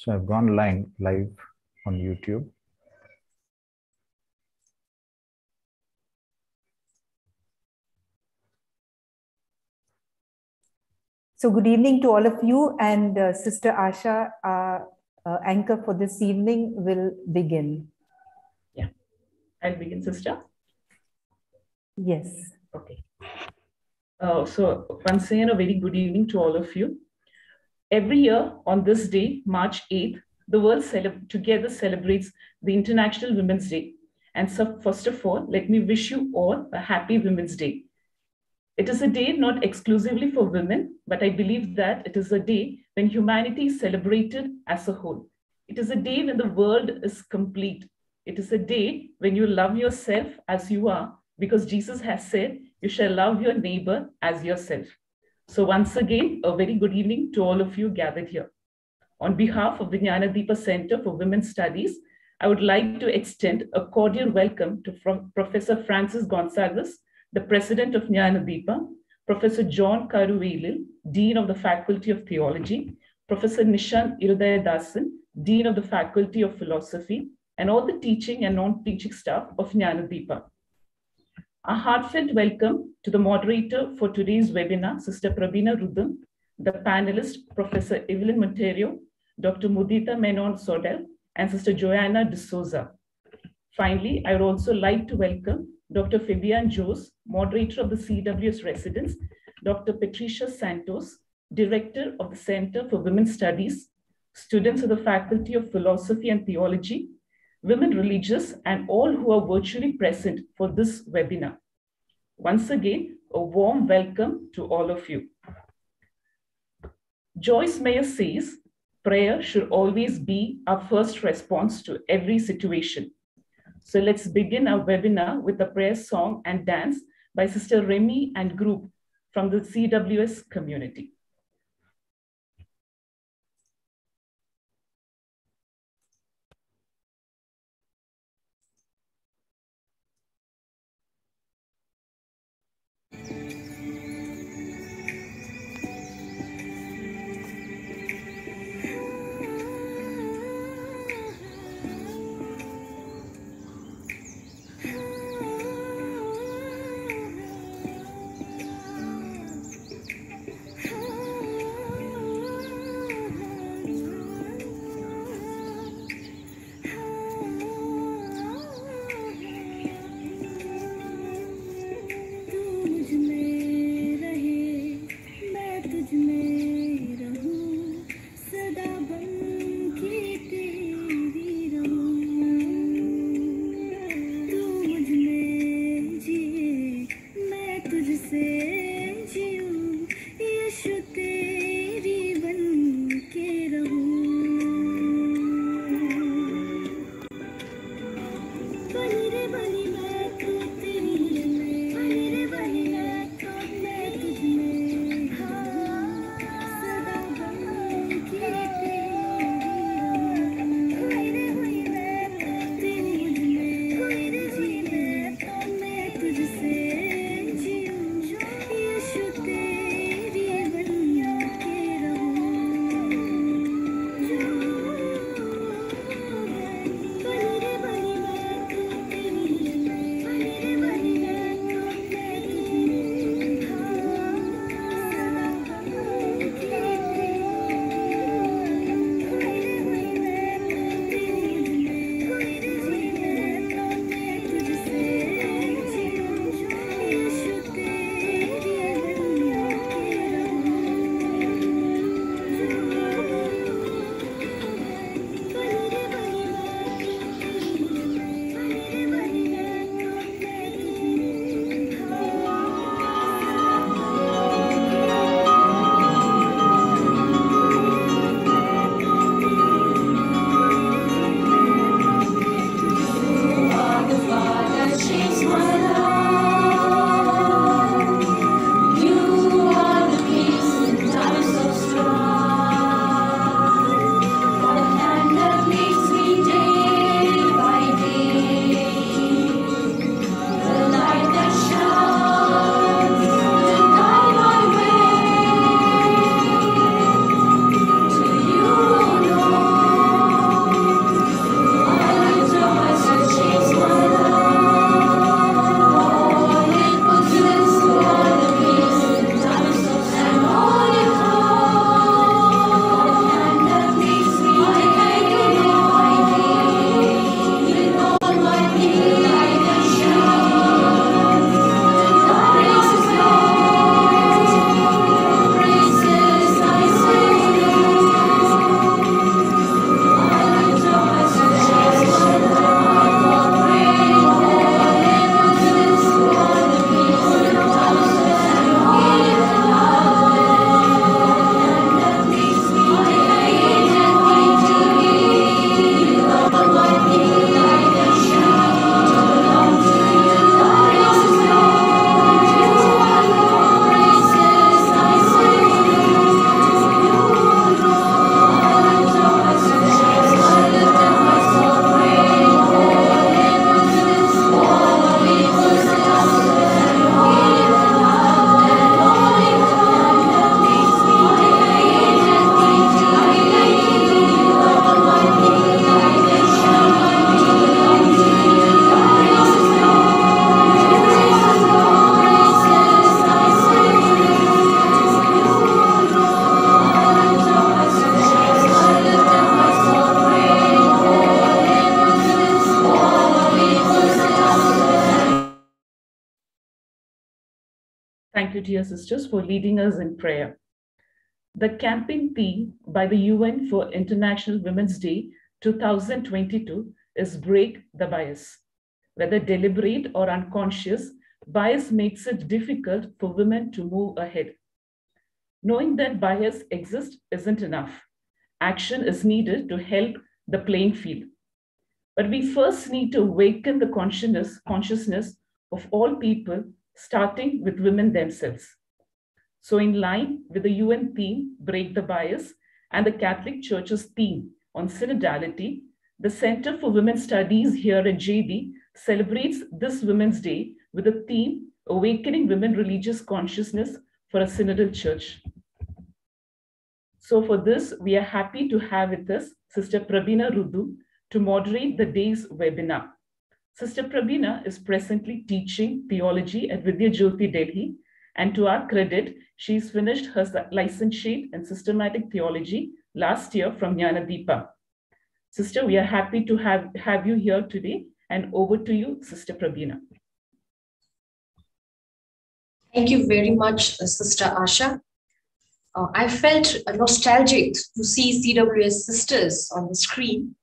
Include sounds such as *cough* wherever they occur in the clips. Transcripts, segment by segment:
So I've gone live, live on YouTube. So good evening to all of you and uh, Sister Asha, our uh, anchor for this evening will begin. Yeah, I'll begin, Sister. Yes. Okay. Uh, so once again, a very good evening to all of you. Every year on this day, March 8th, the world together celebrates the International Women's Day. And so, first of all, let me wish you all a happy Women's Day. It is a day not exclusively for women, but I believe that it is a day when humanity is celebrated as a whole. It is a day when the world is complete. It is a day when you love yourself as you are, because Jesus has said, You shall love your neighbor as yourself. So, once again, a very good evening to all of you gathered here. On behalf of the Jnana Deepa Center for Women's Studies, I would like to extend a cordial welcome to Professor Francis Gonsalves, the president of Jnana Deepa, Professor John Karuvelil, Dean of the Faculty of Theology, Professor Nishan Irudayadason, Dean of the Faculty of Philosophy, and all the teaching and non-teaching staff of Jnana Deepa. A heartfelt welcome to the moderator for today's webinar, Sister Prabina Rudam, the panelist, Professor Evelyn Monteiro, Dr. Mudita Menon Sodder, and Sister Joanna D'Souza. Finally, I would also like to welcome Dr. Fabian Jose, moderator of the CWS residence, Dr. Patricia Santos, director of the Center for Women's Studies, students of the Faculty of Philosophy and Theology, women religious, and all who are virtually present for this webinar. Once again, a warm welcome to all of you. Joyce Meyer says, prayer should always be our first response to every situation. So let's begin our webinar with a prayer song and dance by Sister Remy and group from the CWS community. Sisters, for leading us in prayer. The campaign theme by the UN for International Women's Day 2022 is Break the Bias. Whether deliberate or unconscious, bias makes it difficult for women to move ahead. Knowing that bias exists isn't enough. Action is needed to help the playing field. But we first need to awaken the consciousness, consciousness of all people, starting with women themselves. So, in line with the UN theme, Break the Bias, and the Catholic Church's theme on synodality, the Center for Women's Studies here at JD celebrates this Women's Day with a theme Awakening Women Religious Consciousness for a Synodal Church. So, for this, we are happy to have with us Sister Prabina Rudu to moderate the day's webinar. Sister Prabina is presently teaching theology at Vidya Jyoti Delhi, and to our credit, she's finished her licentiate in systematic theology last year from Jnana Deepa. Sister, we are happy to have, have you here today, and over to you, Sister Prabina. Thank you very much, Sister Asha. Uh, I felt nostalgic to see CWS sisters on the screen.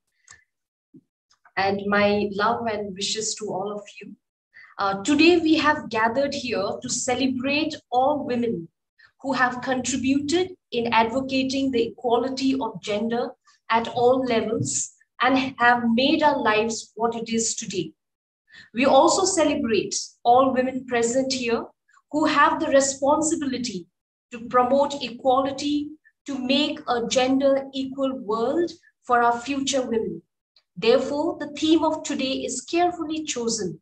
And my love and wishes to all of you. Uh, today, we have gathered here to celebrate all women who have contributed in advocating the equality of gender at all levels and have made our lives what it is today. We also celebrate all women present here who have the responsibility to promote equality, to make a gender equal world for our future women. Therefore, the theme of today is carefully chosen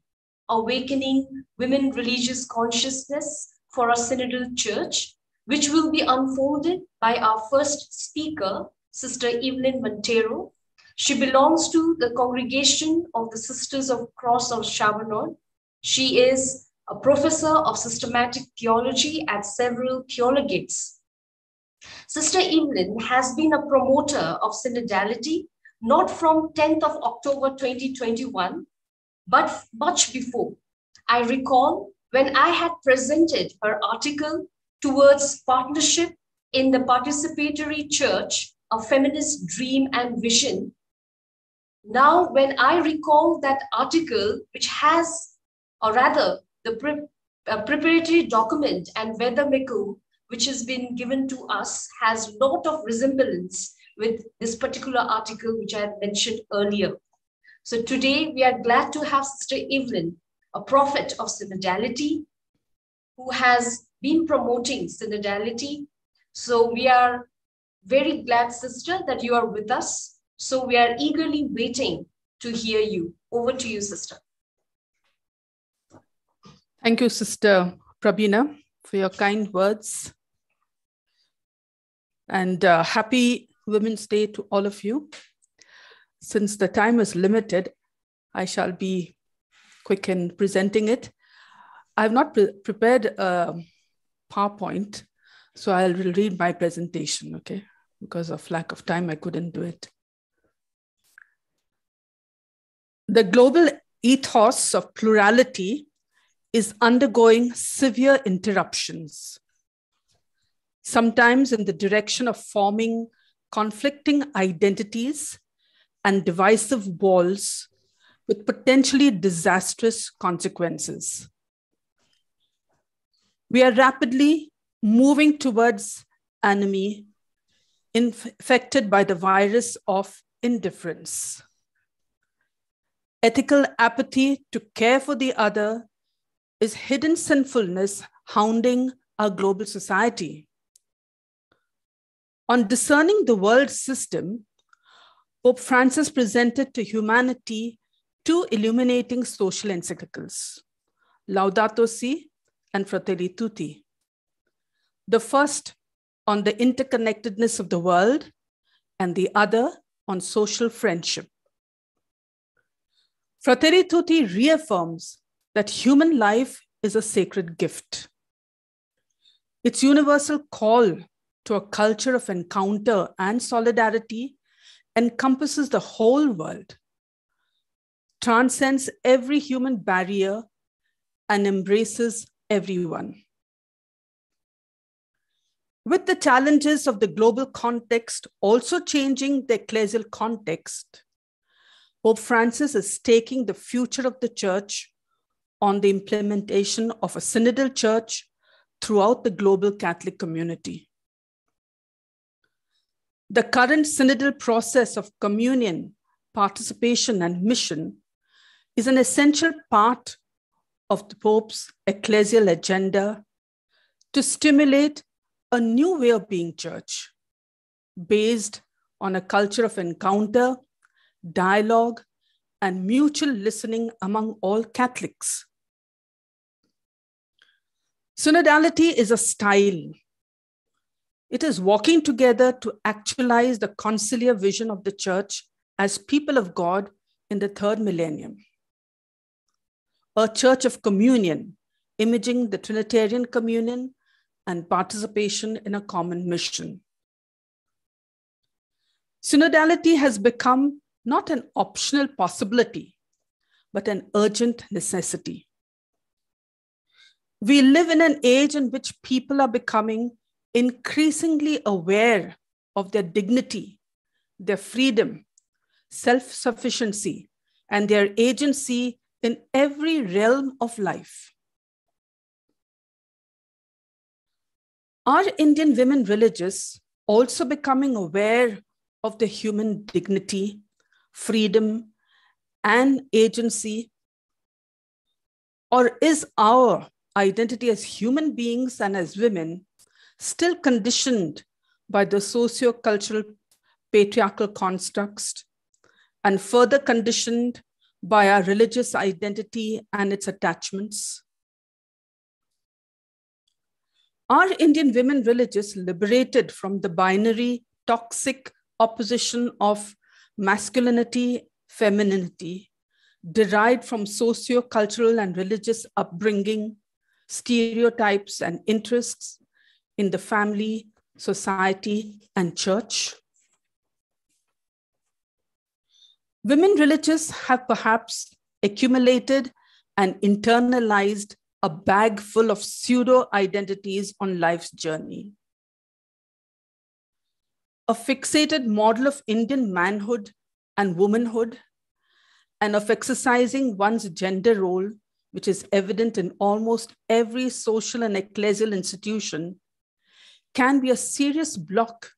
Awakening Women Religious Consciousness for our Synodal Church, which will be unfolded by our first speaker, Sister Evelyn Monteiro. She belongs to the congregation of the Sisters of Cross of Chavanod. She is a professor of systematic theology at several theologates. Sister Evelyn has been a promoter of synodality, not from 10th of October 2021, but much before. I recall when I had presented her article towards partnership in the participatory church, a feminist dream and vision. Now, when I recall that article, which has, or rather, the pre uh, preparatory document and Vademecum, which has been given to us, has a lot of resemblance with this particular article, which I mentioned earlier. So today we are glad to have Sister Evelyn, a prophet of synodality, who has been promoting synodality. So we are very glad, sister, that you are with us. So we are eagerly waiting to hear you. Over to you, sister. Thank you, Sister Prabina, for your kind words. And uh, happy Women's Day to all of you. Since the time is limited, I shall be quick in presenting it. I've not pre prepared a PowerPoint, so I'll read my presentation, okay? Because of lack of time, I couldn't do it. The global ethos of plurality is undergoing severe interruptions, sometimes in the direction of forming conflicting identities and divisive walls with potentially disastrous consequences. We are rapidly moving towards enemy infected by the virus of indifference. Ethical apathy to care for the other is hidden sinfulness hounding our global society. On discerning the world system, Pope Francis presented to humanity two illuminating social encyclicals, Laudato Si and Fratelli Tutti. The first on the interconnectedness of the world, and the other on social friendship. Fratelli Tutti reaffirms that human life is a sacred gift. Its universal call to a culture of encounter and solidarity encompasses the whole world, transcends every human barrier, and embraces everyone. With the challenges of the global context also changing the ecclesial context, Pope Francis is taking the future of the church on the implementation of a synodal church throughout the global Catholic community. The current synodal process of communion, participation, and mission is an essential part of the Pope's ecclesial agenda to stimulate a new way of being church based on a culture of encounter, dialogue, and mutual listening among all Catholics. Synodality is a style. It is walking together to actualize the conciliar vision of the church as people of God in the third millennium. A church of communion, imaging the Trinitarian communion and participation in a common mission. Synodality has become not an optional possibility, but an urgent necessity. We live in an age in which people are becoming increasingly aware of their dignity, their freedom, self sufficiency, and their agency in every realm of life. Are Indian women religious also becoming aware of the human dignity, freedom, and agency? Or is our identity as human beings and as women still conditioned by the socio-cultural patriarchal constructs and further conditioned by our religious identity and its attachments? Are Indian women religious liberated from the binary, toxic opposition of masculinity, femininity, derived from socio-cultural and religious upbringing, stereotypes and interests in the family, society, and church? Women religious have perhaps accumulated and internalized a bag full of pseudo identities on life's journey. A fixated model of Indian manhood and womanhood, and of exercising one's gender role which is evident in almost every social and ecclesial institution, can be a serious block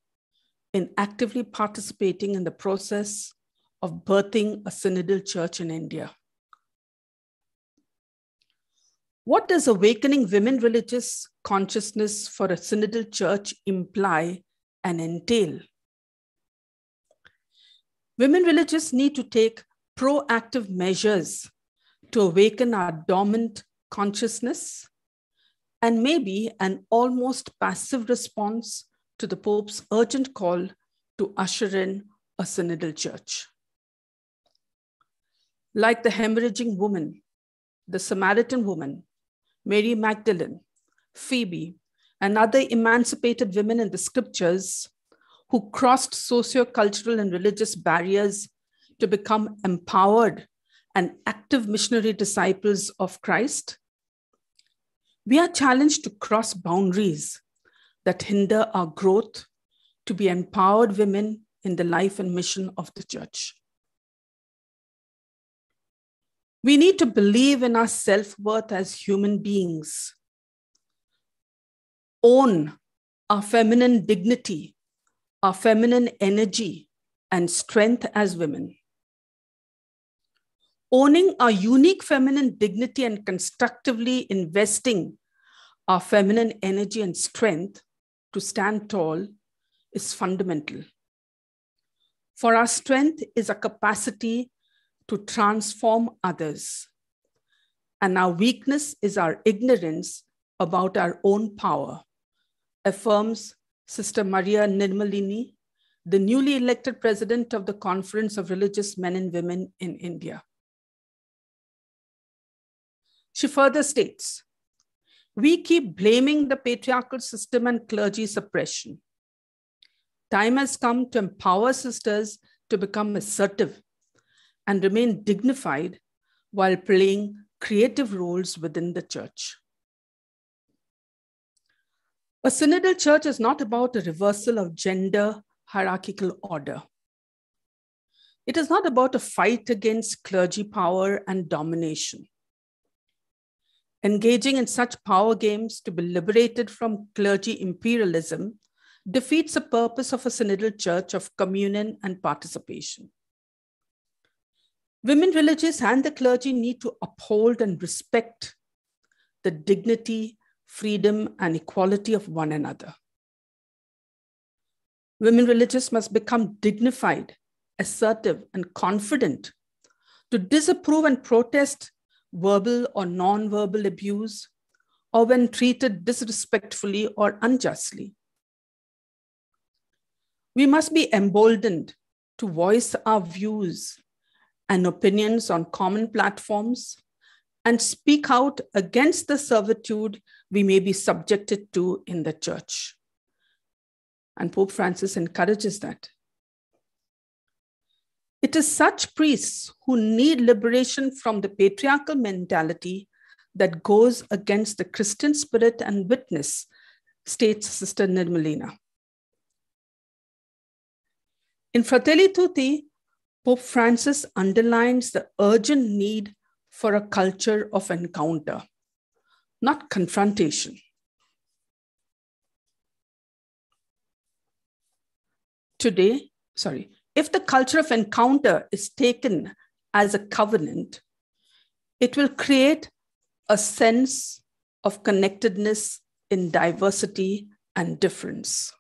in actively participating in the process of birthing a synodal church in India. What does awakening women religious consciousness for a synodal church imply and entail? Women religious need to take proactive measures to awaken our dormant consciousness and maybe an almost passive response to the Pope's urgent call to usher in a synodal church. Like the hemorrhaging woman, the Samaritan woman, Mary Magdalene, Phoebe, and other emancipated women in the scriptures who crossed socio-cultural and religious barriers to become empowered and active missionary disciples of Christ, we are challenged to cross boundaries that hinder our growth to be empowered women in the life and mission of the church. We need to believe in our self worth as human beings, own our feminine dignity, our feminine energy, and strength as women owning our unique feminine dignity and constructively investing our feminine energy and strength to stand tall is fundamental. For our strength is a capacity to transform others. And our weakness is our ignorance about our own power, affirms Sister Maria Nirmalini, the newly elected president of the Conference of Religious Men and Women in India. She further states, we keep blaming the patriarchal system and clergy suppression. Time has come to empower sisters to become assertive and remain dignified while playing creative roles within the church. A synodal church is not about a reversal of gender hierarchical order. It is not about a fight against clergy power and domination. Engaging in such power games to be liberated from clergy imperialism defeats the purpose of a synodal church of communion and participation. Women religious and the clergy need to uphold and respect the dignity, freedom, and equality of one another. Women religious must become dignified, assertive, and confident to disapprove and protest verbal or non-verbal abuse or when treated disrespectfully or unjustly. We must be emboldened to voice our views and opinions on common platforms and speak out against the servitude we may be subjected to in the church. And Pope Francis encourages that. It is such priests who need liberation from the patriarchal mentality that goes against the Christian spirit and witness, states Sister Nirmalini. In Fratelli Tutti, Pope Francis underlines the urgent need for a culture of encounter, not confrontation. Today, sorry, if the culture of encounter is taken as a covenant, it will create a sense of connectedness in diversity and difference.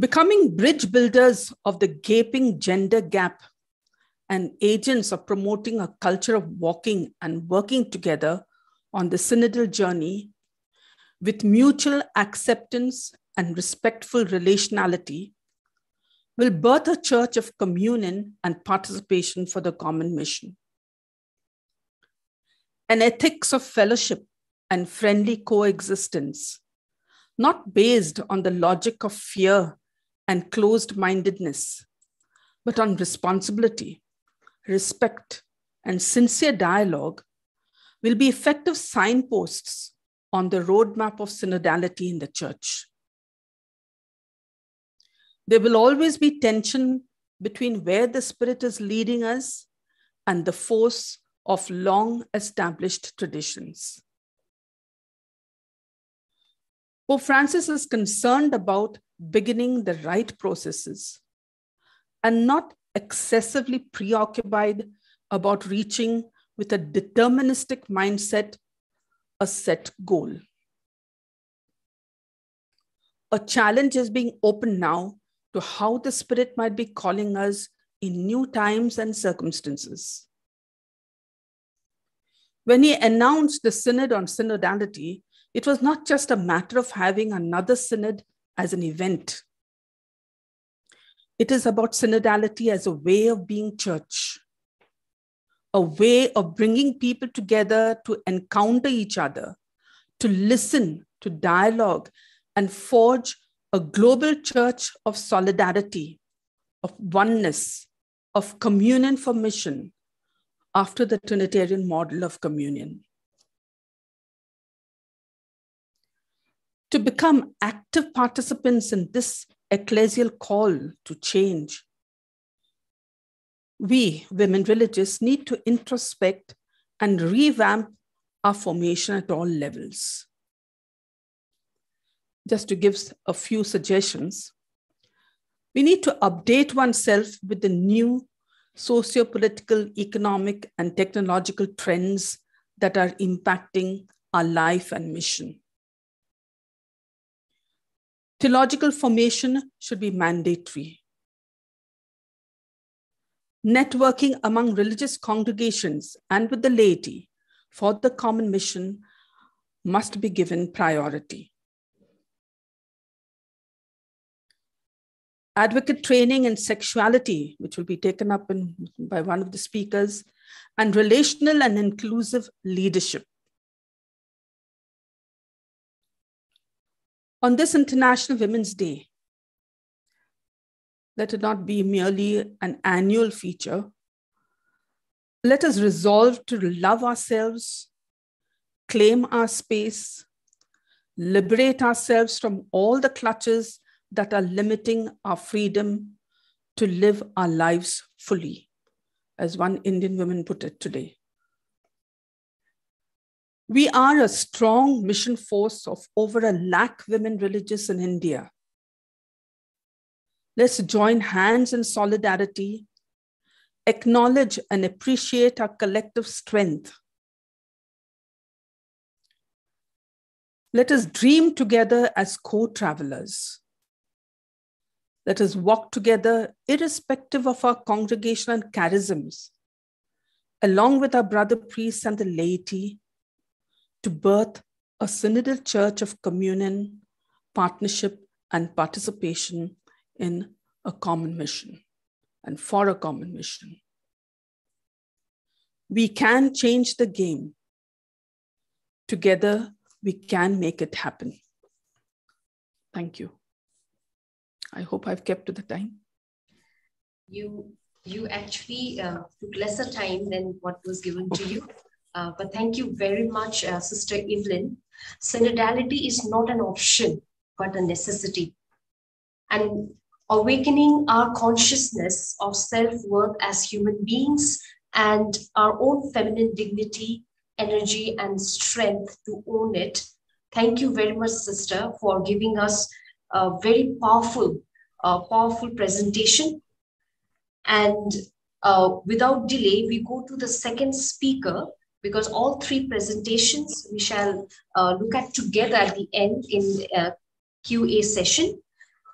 Becoming bridge builders of the gaping gender gap and agents of promoting a culture of walking and working together on the synodal journey with mutual acceptance and respectful relationality will birth a church of communion and participation for the common mission. An ethics of fellowship and friendly coexistence, not based on the logic of fear and closed mindedness, but on responsibility, respect, and sincere dialogue will be effective signposts on the roadmap of synodality in the church. There will always be tension between where the Spirit is leading us and the force of long established traditions. Pope Francis is concerned about beginning the right processes and not excessively preoccupied about reaching with a deterministic mindset a set goal. A challenge is being opened now to how the Spirit might be calling us in new times and circumstances. When he announced the Synod on Synodality, it was not just a matter of having another synod as an event. It is about synodality as a way of being church, a way of bringing people together to encounter each other, to listen, to dialogue, and forge a global church of solidarity, of oneness, of communion for mission after the Trinitarian model of communion. to become active participants in this ecclesial call to change. We, women religious, need to introspect and revamp our formation at all levels. Just to give a few suggestions, we need to update oneself with the new socio-political, economic, and technological trends that are impacting our life and mission. Theological formation should be mandatory. Networking among religious congregations and with the laity for the common mission must be given priority. Advocate training in sexuality, which will be taken up in, by one of the speakers, and relational and inclusive leadership On this International Women's Day, let it not be merely an annual feature, Let us resolve to love ourselves, claim our space, liberate ourselves from all the clutches that are limiting our freedom to live our lives fully, as one Indian woman put it today. We are a strong mission force of over a lakh women religious in India. Let's join hands in solidarity, acknowledge and appreciate our collective strength. Let us dream together as co travelers. Let us walk together, irrespective of our congregational charisms, along with our brother priests and the laity, to birth a synodal church of communion, partnership, and participation in a common mission and for a common mission. We can change the game. Together, we can make it happen. Thank you. I hope I've kept to the time. You you actually uh, took lesser time than what was given to you. Uh, but thank you very much, uh, Sister Evelyn. Synodality is not an option, but a necessity. And awakening our consciousness of self worth as human beings and our own feminine dignity, energy, and strength to own it. Thank you very much, Sister, for giving us a very powerful, uh, powerful presentation. And uh, without delay, we go to the second speaker, because all three presentations we shall uh, look at together at the end in a QA session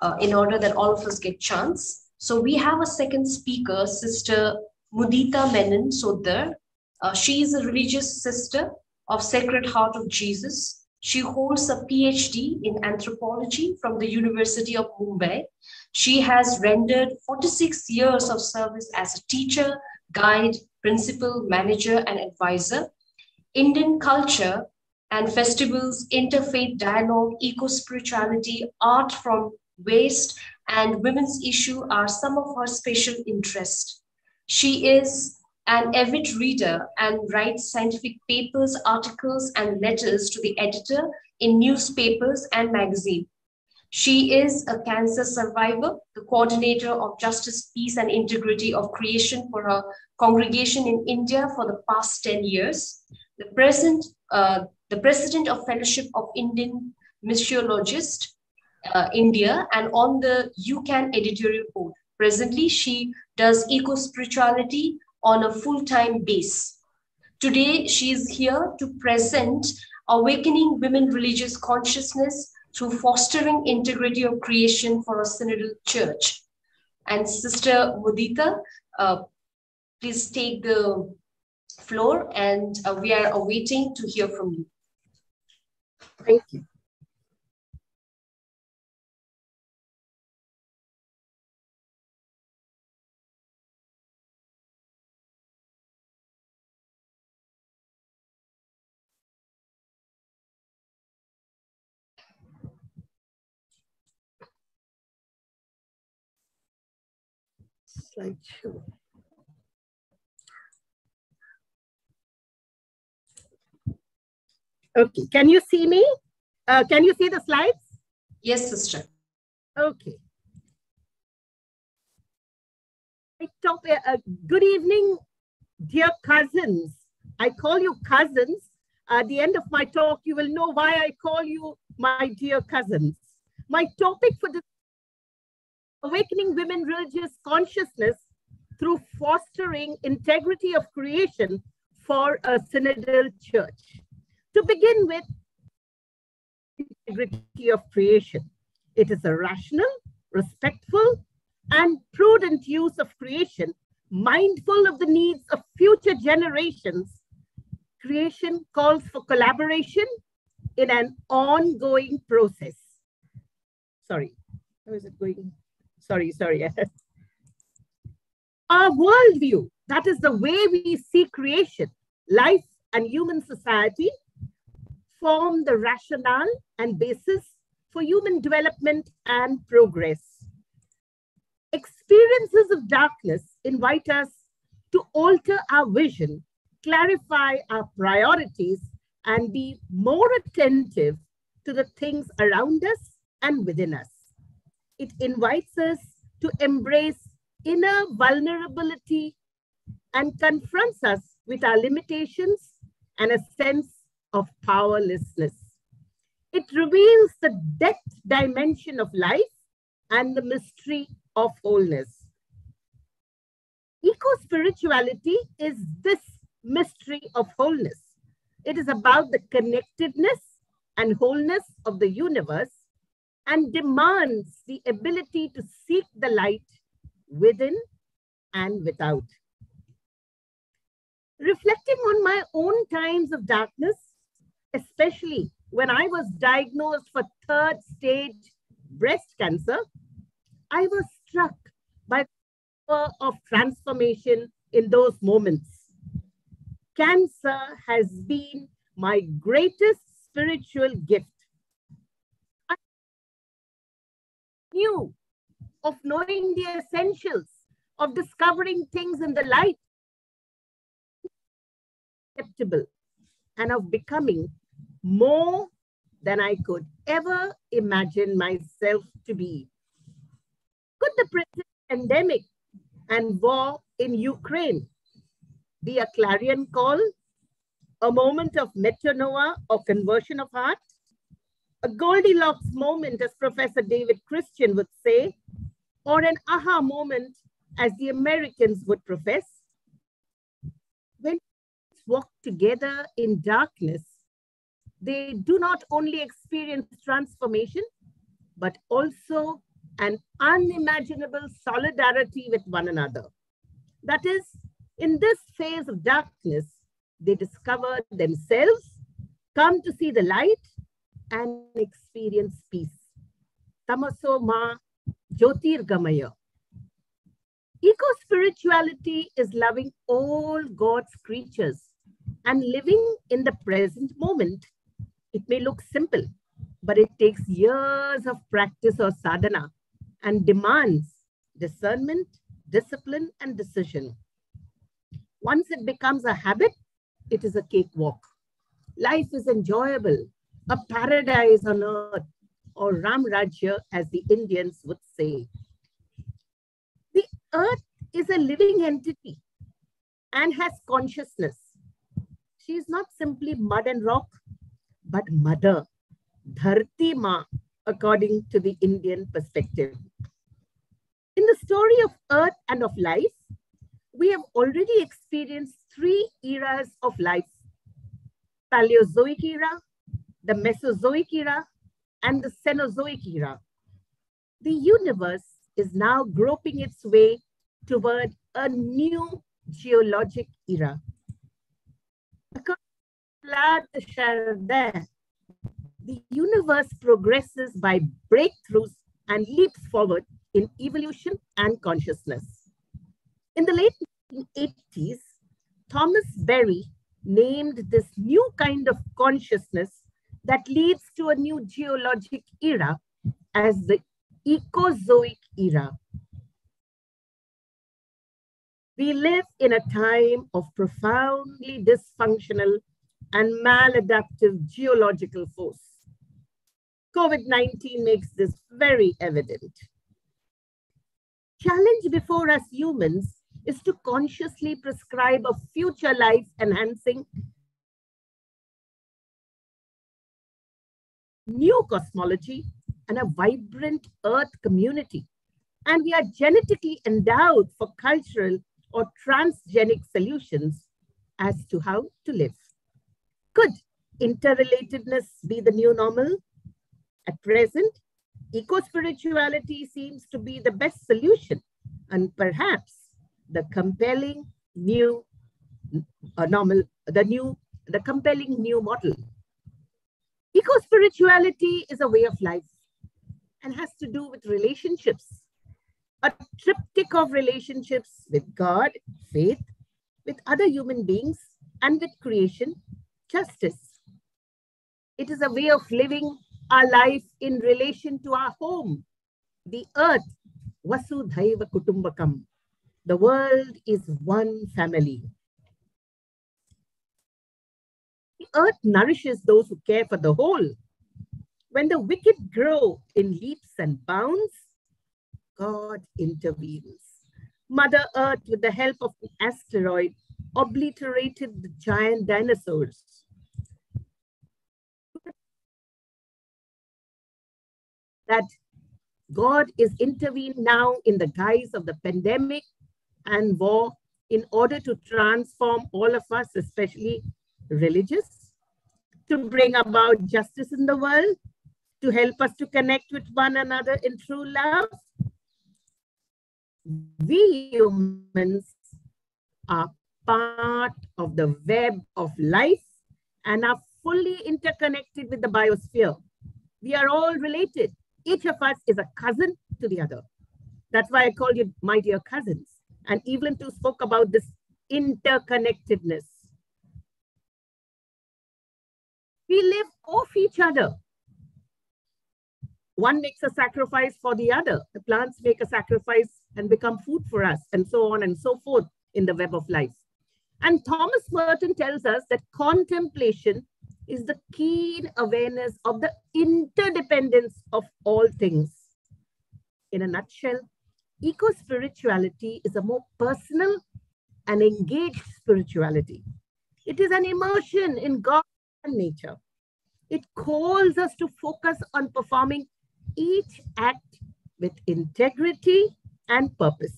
uh, in order that all of us get chance. So we have a second speaker, Sister Mudita Menon Sodder. Uh, she is a religious sister of Sacred Heart of Jesus. She holds a PhD in anthropology from the University of Mumbai. She has rendered 46 years of service as a teacher, guide, principal, manager, and advisor. Indian culture and festivals, interfaith dialogue, eco spirituality, art from waste, and women's issue are some of her special interest. She is an avid reader and writes scientific papers, articles, and letters to the editor in newspapers and magazines. She is a cancer survivor, the coordinator of Justice, Peace, and Integrity of Creation for her congregation in India for the past 10 years. The, present, uh, the president of Fellowship of Indian Missiologists, uh, India, and on the UCAN editorial board. Presently, she does eco spirituality on a full time base. Today, she is here to present Awakening Women Religious Consciousness through fostering integrity of creation for a synodal church. And Sister Mudita, uh, please take the floor and uh, we are awaiting to hear from you. Thank you. Slideshow. Okay, can you see me? Uh, can you see the slides? Yes, sister. Okay. Uh, good evening, dear cousins. I call you cousins. At the end of my talk, you will know why I call you my dear cousins. My topic for this awakening women religious consciousness through fostering integrity of creation for a synodal church. To begin with, integrity of creation. It is a rational, respectful, and prudent use of creation, mindful of the needs of future generations. Creation calls for collaboration in an ongoing process. Sorry, how is it going? Sorry, sorry. Our worldview, that is the way we see creation, life, and human society, form the rationale and basis for human development and progress. Experiences of darkness invite us to alter our vision, clarify our priorities, and be more attentive to the things around us and within us. It invites us to embrace inner vulnerability and confronts us with our limitations and a sense of powerlessness. It reveals the depth dimension of life and the mystery of wholeness. Eco spirituality is this mystery of wholeness. It is about the connectedness and wholeness of the universe and demands the ability to seek the light within and without. Reflecting on my own times of darkness, especially when I was diagnosed for third stage breast cancer, I was struck by the power of transformation in those moments. Cancer has been my greatest spiritual gift. Knew of knowing the essentials, of discovering things in the light, acceptable, and of becoming more than I could ever imagine myself to be. Could the present pandemic and war in Ukraine be a clarion call, a moment of metanoia or conversion of heart, a Goldilocks moment, as Professor David Christian would say, or an aha moment, as the Americans would profess? When walk together in darkness, they do not only experience transformation, but also an unimaginable solidarity with one another. That is, in this phase of darkness, they discover themselves, come to see the light, and experience peace. Tamaso ma Jyotirgamaya. Eco spirituality is loving all God's creatures and living in the present moment. It may look simple, but it takes years of practice or sadhana and demands discernment, discipline, and decision. Once it becomes a habit, it is a cakewalk. Life is enjoyable, a paradise on earth, or Ram Rajya, as the Indians would say. The earth is a living entity and has consciousness. She is not simply mud and rock, but mother, Dharti Ma, according to the Indian perspective. In the story of earth and of life, we have already experienced three eras of life Paleozoic era, the Mesozoic era, and the Cenozoic era. The universe is now groping its way toward a new geologic era. The universe progresses by breakthroughs and leaps forward in evolution and consciousness. In the late 1980s, Thomas Berry named this new kind of consciousness that leads to a new geologic era as the Ecozoic era. We live in a time of profoundly dysfunctional and maladaptive geological force. COVID-19 makes this very evident. Challenge before us humans is to consciously prescribe a future life enhancing new cosmology and a vibrant earth community. And we are genetically endowed for cultural or transgenic solutions as to how to live. Could interrelatedness be the new normal? At present, eco-spirituality seems to be the best solution and perhaps the compelling new uh, normal, the new, the compelling new model. Eco-spirituality is a way of life and has to do with relationships, a triptych of relationships with God, faith, with other human beings, and with creation, justice. It is a way of living our life in relation to our home, the earth, Vasudhaiva Kutumbakam, The world is one family. Earth nourishes those who care for the whole. When the wicked grow in leaps and bounds, God intervenes. Mother Earth, with the help of an asteroid, obliterated the giant dinosaurs. That God is intervening now in the guise of the pandemic and war in order to transform all of us, especially religious, to bring about justice in the world, to help us to connect with one another in true love. We humans are part of the web of life and are fully interconnected with the biosphere. We are all related. Each of us is a cousin to the other. That's why I call you my dear cousins. And Evelyn too spoke about this interconnectedness. We live off each other. One makes a sacrifice for the other. The plants make a sacrifice and become food for us, and so on and so forth in the web of life. And Thomas Merton tells us that contemplation is the keen awareness of the interdependence of all things. In a nutshell, eco spirituality is a more personal and engaged spirituality. It is an immersion in God nature. It calls us to focus on performing each act with integrity and purpose.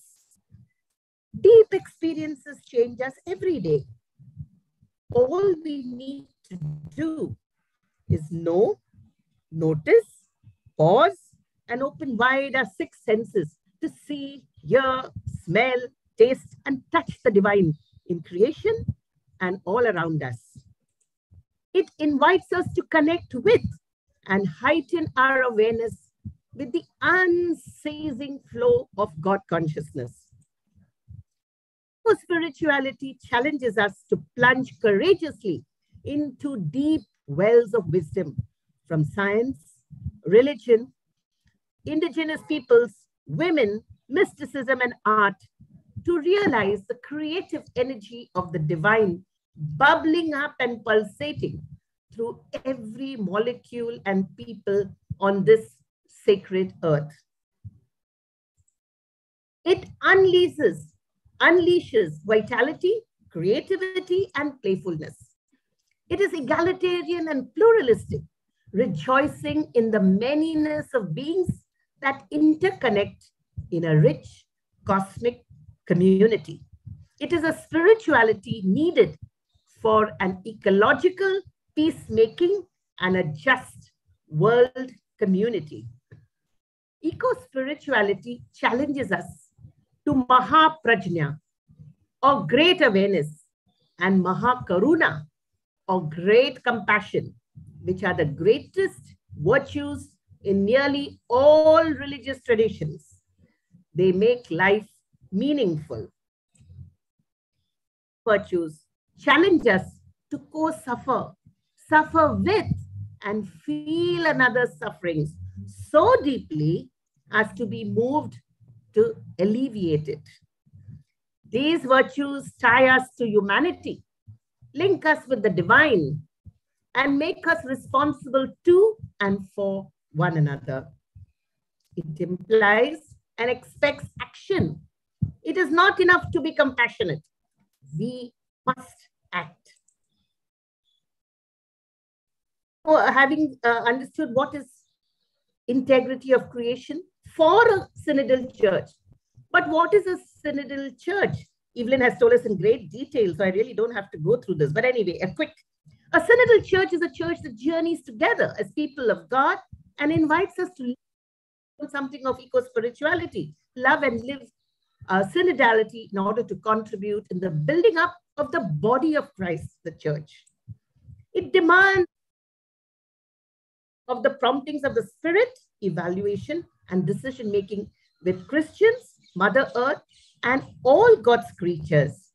Deep experiences change us every day. All we need to do is know, notice, pause, and open wide our six senses to see, hear, smell, taste, and touch the divine in creation and all around us. It invites us to connect with and heighten our awareness with the unceasing flow of God consciousness. Spirituality challenges us to plunge courageously into deep wells of wisdom from science, religion, indigenous peoples, women, mysticism, and art to realize the creative energy of the divine bubbling up and pulsating through every molecule and people on this sacred earth. It unleashes, unleashes vitality, creativity, and playfulness. It is egalitarian and pluralistic, rejoicing in the manyness of beings that interconnect in a rich cosmic community. It is a spirituality needed for an ecological peacemaking and a just world community. Eco spirituality challenges us to Mahaprajna, or great awareness, and Mahakaruna, or great compassion, which are the greatest virtues in nearly all religious traditions. They make life meaningful. Virtues challenge us to co suffer, suffer with, and feel another's sufferings so deeply as to be moved to alleviate it. These virtues tie us to humanity, link us with the divine, and make us responsible to and for one another. It implies and expects action. It is not enough to be compassionate. We must act. So, having uh, understood what is integrity of creation for a synodal church, but what is a synodal church? Evelyn has told us in great detail, so I really don't have to go through this. But anyway, a quick. A synodal church is a church that journeys together as people of God and invites us to learn something of eco spirituality, love and live uh, synodality in order to contribute in the building up of the body of Christ, the church. It demands of the promptings of the spirit, evaluation, and decision making with Christians, Mother Earth, and all God's creatures.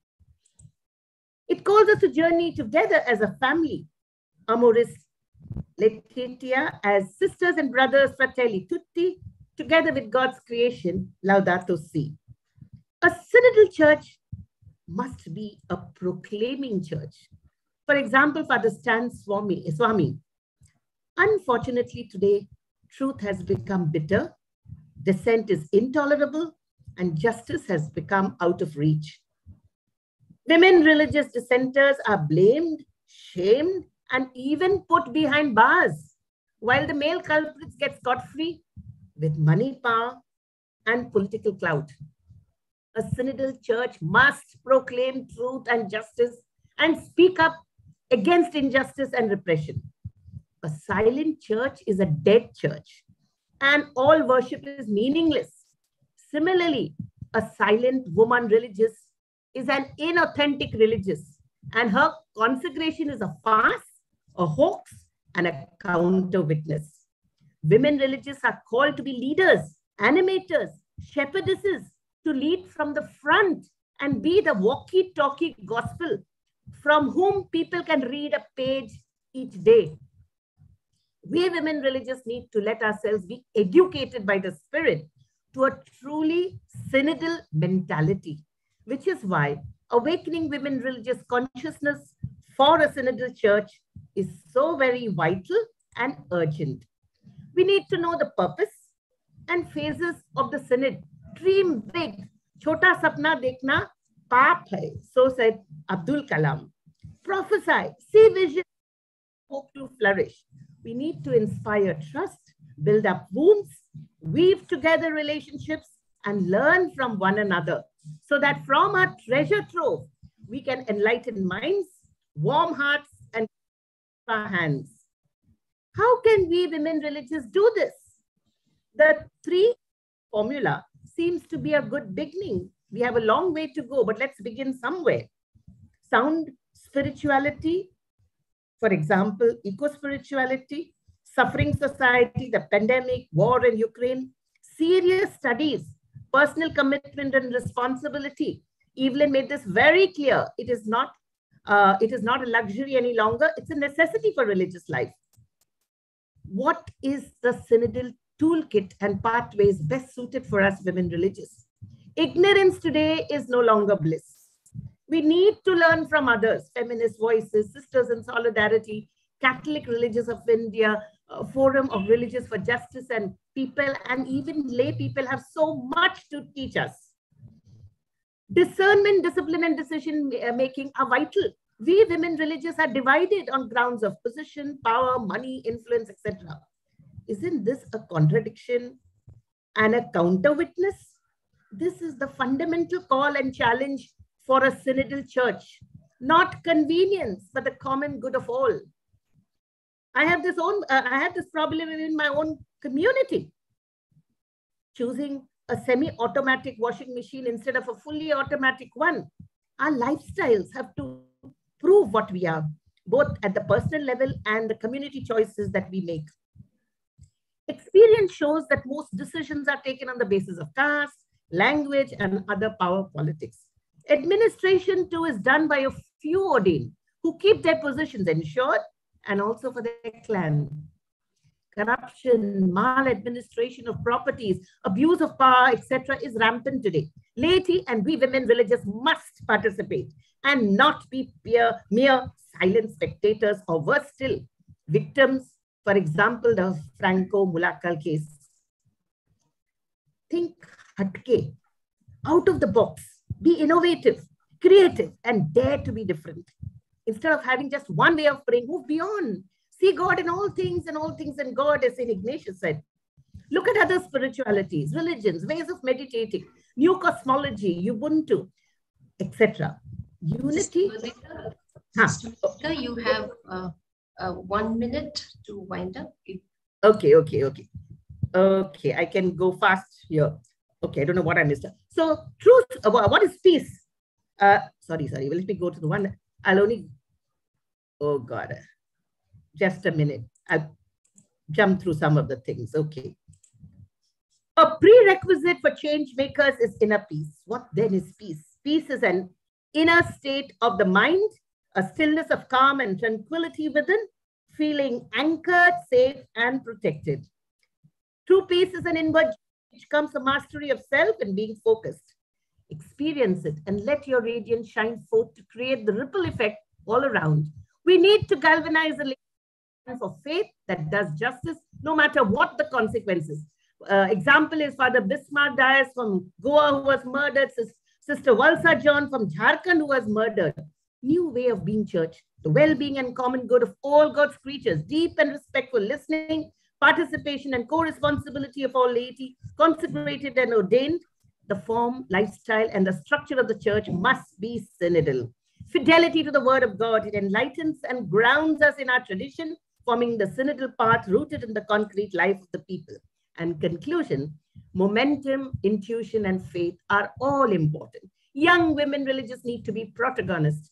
It calls us to journey together as a family, Amoris Laetitia, as sisters and brothers, fratelli tutti, together with God's creation, Laudato Si. A synodal church must be a proclaiming church. For example, Father Stan Swamy, Swamy. Unfortunately, today, truth has become bitter, dissent is intolerable, and justice has become out of reach. Women religious dissenters are blamed, shamed, and even put behind bars, while the male culprits get scot free with money, power, and political clout. A synodal church must proclaim truth and justice and speak up against injustice and repression. A silent church is a dead church, and all worship is meaningless. Similarly, a silent woman religious is an inauthentic religious, and her consecration is a farce, a hoax, and a counter witness. Women religious are called to be leaders, animators, shepherdesses, to lead from the front and be the walkie talkie gospel from whom people can read a page each day. We women religious need to let ourselves be educated by the Spirit to a truly synodal mentality, which is why awakening women religious consciousness for a synodal church is so very vital and urgent. We need to know the purpose and phases of the synod. Dream big. Chota sapna dekhna paap hai. So said Abdul Kalam. Prophesy, see vision, hope to flourish. We need to inspire trust, build up wounds, weave together relationships, and learn from one another so that from our treasure trove, we can enlighten minds, warm hearts, and our hands. How can we women religious do this? The three formula seems to be a good beginning. We have a long way to go, but let's begin somewhere. Sound spirituality, for example, eco spirituality, suffering society, the pandemic, war in Ukraine, serious studies, personal commitment and responsibility. Evelyn made this very clear. It is not uh, it is not a luxury any longer. It's a necessity for religious life. What is the synodal toolkit and pathways best suited for us women religious? Ignorance today is no longer bliss. We need to learn from others, feminist voices, sisters in solidarity, Catholic Religious of India, uh, Forum of Religious for Justice and people, and even lay people have so much to teach us. Discernment, discipline, and decision uh, making are vital. We women religious are divided on grounds of position, power, money, influence, etc. Isn't this a contradiction and a counter witness? This is the fundamental call and challenge for a synodal church, not convenience, but the common good of all. I have this own, uh, I have this problem in my own community. Choosing a semi-automatic washing machine instead of a fully automatic one. Our lifestyles have to prove what we are, both at the personal level and the community choices that we make. Experience shows that most decisions are taken on the basis of caste, language, and other power politics. Administration too is done by a few ordained who keep their positions ensured and also for their clan. Corruption, maladministration of properties, abuse of power, etc. is rampant today. Laity and we women religious must participate and not be mere silent spectators or worse still, victims, for example, the Franco Mulakkal case. Think hatke, out of the box, be innovative, creative, and dare to be different. Instead of having just one way of praying, move beyond. See God in all things and all things in God, as St. Ignatius said. Look at other spiritualities, religions, ways of meditating, new cosmology, Ubuntu, etc. Unity. Huh. You have uh, uh, one minute to wind up. Okay, okay, okay. Okay, I can go fast here. Okay, I don't know what I missed. So, truth, uh, what is peace? Uh, sorry, sorry. Let me go to the one. I'll only, oh God, just a minute. I'll jump through some of the things. Okay. A prerequisite for change makers is inner peace. What then is peace? Peace is an inner state of the mind, a stillness of calm and tranquility within, feeling anchored, safe, and protected. True peace is an inward which comes a mastery of self and being focused. experience it, and let your radiance shine forth to create the ripple effect all around. We need to galvanize the for faith that does justice, no matter what the consequences. Uh, example is Father Bismarck Dias from Goa, who was murdered, Sister Valsa John from Jharkhand, who was murdered. New way of being church, the well-being and common good of all God's creatures, deep and respectful listening, participation and co-responsibility of all laity, consecrated and ordained, the form, lifestyle, and the structure of the church must be synodal. Fidelity to the word of God, it enlightens and grounds us in our tradition, forming the synodal path rooted in the concrete life of the people. And conclusion, momentum, intuition, and faith are all important. Young women religious need to be protagonists.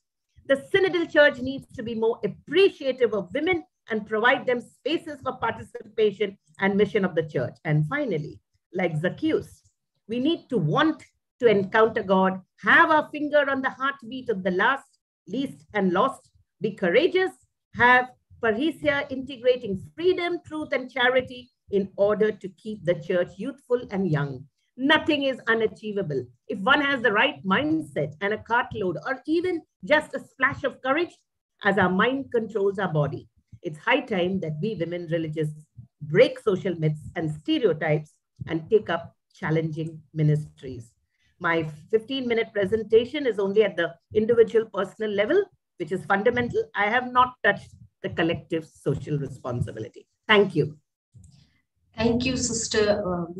The synodal church needs to be more appreciative of women and provide them spaces for participation and mission of the church. And finally, like Zacchaeus, we need to want to encounter God, have our finger on the heartbeat of the last, least, and lost, be courageous, have parrhesia integrating freedom, truth, and charity in order to keep the church youthful and young. Nothing is unachievable. If one has the right mindset and a cartload, or even just a splash of courage, as our mind controls our body, it's high time that we women religious break social myths and stereotypes and take up challenging ministries. My 15 minute presentation is only at the individual personal level, which is fundamental. I have not touched the collective social responsibility. Thank you. Thank you, Sister uh,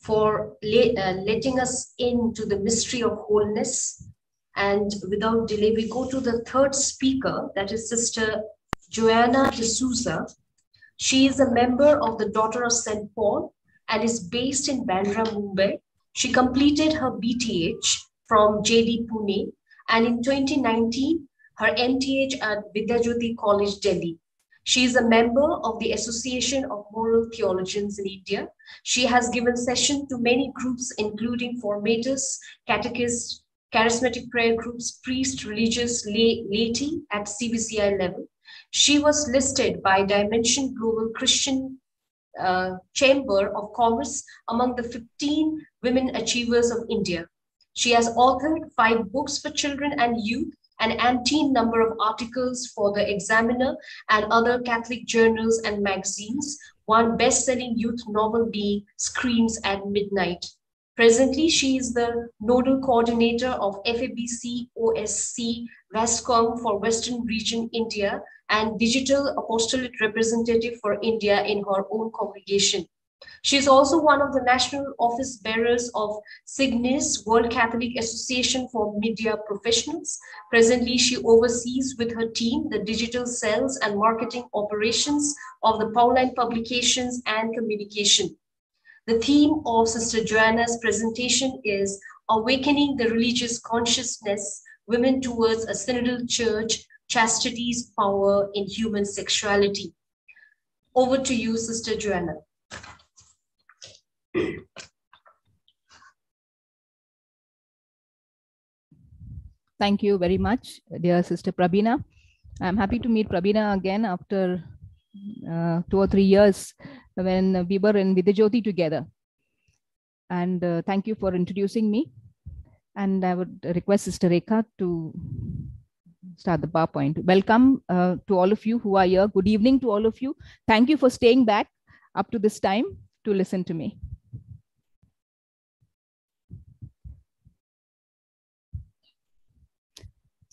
for uh, letting us into the mystery of wholeness. And without delay, we go to the third speaker, that is Sister Joanna D'Souza. She is a member of the Daughter of St. Paul and is based in Bandra, Mumbai. She completed her BTH from JD Pune and in 2019, her MTH at Vidyajyoti College, Delhi. She is a member of the Association of Moral Theologians in India. She has given session to many groups, including formators, catechists, charismatic prayer groups, priests, religious, lay, laity at CBCI level. She was listed by Dimension Global Christian uh, Chamber of Commerce among the 15 women achievers of India. She has authored five books for children and youth an umpteen number of articles for the Examiner and other Catholic journals and magazines, one best-selling youth novel being Screams at Midnight. Presently, she is the nodal coordinator of FABC OSC WESCOM for Western Region India and digital apostolate representative for India in her own congregation. She is also one of the national office bearers of SIGNIS, World Catholic Association for Media Professionals. Presently, she oversees with her team the digital sales and marketing operations of the Pauline publications and communication. The theme of Sister Joanna's presentation is Awakening the Religious Consciousness, Women Towards a Synodal Church, Chastity's Power in Human Sexuality. Over to you, Sister Joanna. Thank you very much, dear Sister Prabina. I'm happy to meet Prabina again after uh, two or three years when we were in Vidyajyoti together. And uh, thank you for introducing me. And I would request Sister Rekha to start the PowerPoint. Welcome uh, to all of you who are here. Good evening to all of you. Thank you for staying back up to this time to listen to me.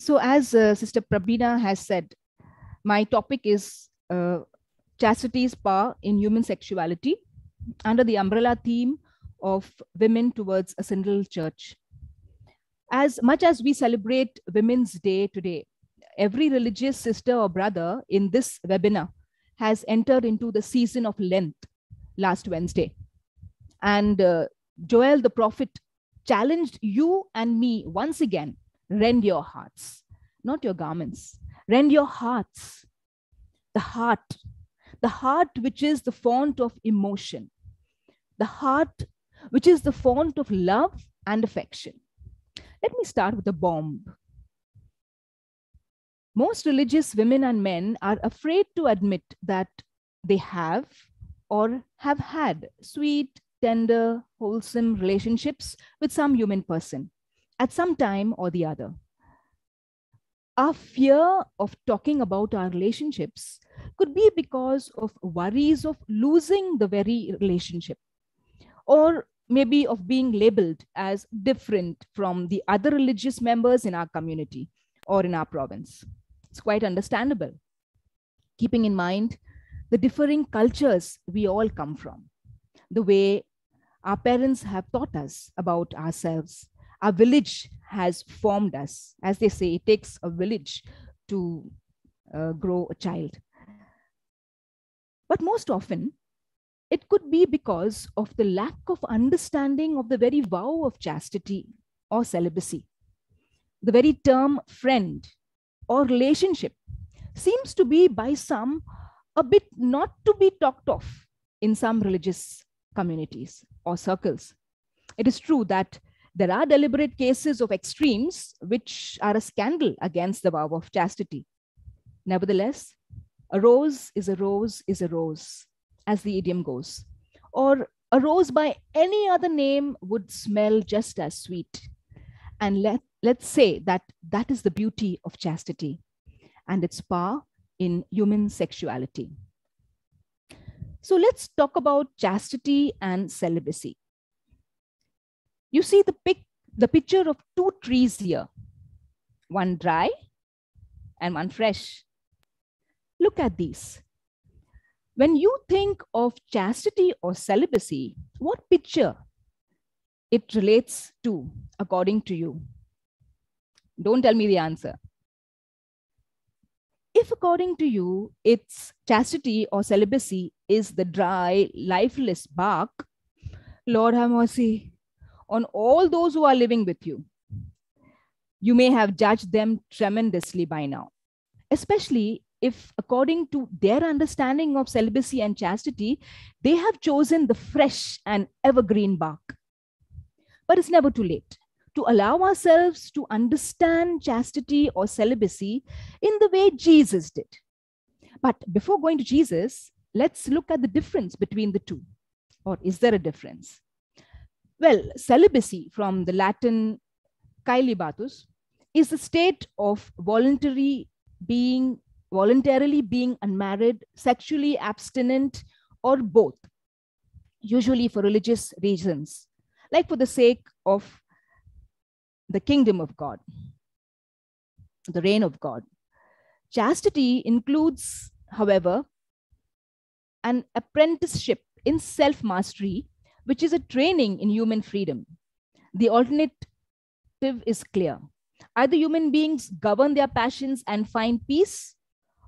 So as uh, Sister Prabina has said, my topic is uh, chastity's power in human sexuality under the umbrella theme of women towards a synodal church. As much as we celebrate Women's Day today, every religious sister or brother in this webinar has entered into the season of Lent last Wednesday. And uh, Joel the prophet challenged you and me once again rend your hearts, not your garments. Rend your hearts. The heart, the heart which is the font of emotion, the heart which is the font of love and affection. Let me start with a bomb. Most religious women and men are afraid to admit that they have or have had sweet, tender, wholesome relationships with some human person at some time or the other. Our fear of talking about our relationships could be because of worries of losing the very relationship or maybe of being labeled as different from the other religious members in our community or in our province. It's quite understandable, keeping in mind the differing cultures we all come from, the way our parents have taught us about ourselves. Our village has formed us. As they say, it takes a village to uh, grow a child. But most often, it could be because of the lack of understanding of the very vow of chastity or celibacy. The very term friend or relationship seems to be by some a bit not to be talked of in some religious communities or circles. It is true that there are deliberate cases of extremes which are a scandal against the vow of chastity. Nevertheless, a rose is a rose is a rose, as the idiom goes. Or a rose by any other name would smell just as sweet. And let, let's say that that is the beauty of chastity and its power in human sexuality. So let's talk about chastity and celibacy. You see the, pic, the picture of two trees here, one dry and one fresh. Look at these. When you think of chastity or celibacy, what picture it relates to according to you? Don't tell me the answer. If according to you, it's chastity or celibacy is the dry, lifeless bark, Lord have mercy on all those who are living with you. You may have judged them tremendously by now, especially if, according to their understanding of celibacy and chastity, they have chosen the fresh and evergreen bark. But it's never too late to allow ourselves to understand chastity or celibacy in the way Jesus did. But before going to Jesus, let's look at the difference between the two. Or is there a difference? Well, celibacy from the Latin caelibatus is the state of voluntary being voluntarily being unmarried, sexually abstinent, or both, usually for religious reasons, like for the sake of the kingdom of God, the reign of God. Chastity includes, however, an apprenticeship in self mastery, which is a training in human freedom. The alternative is clear. Either human beings govern their passions and find peace,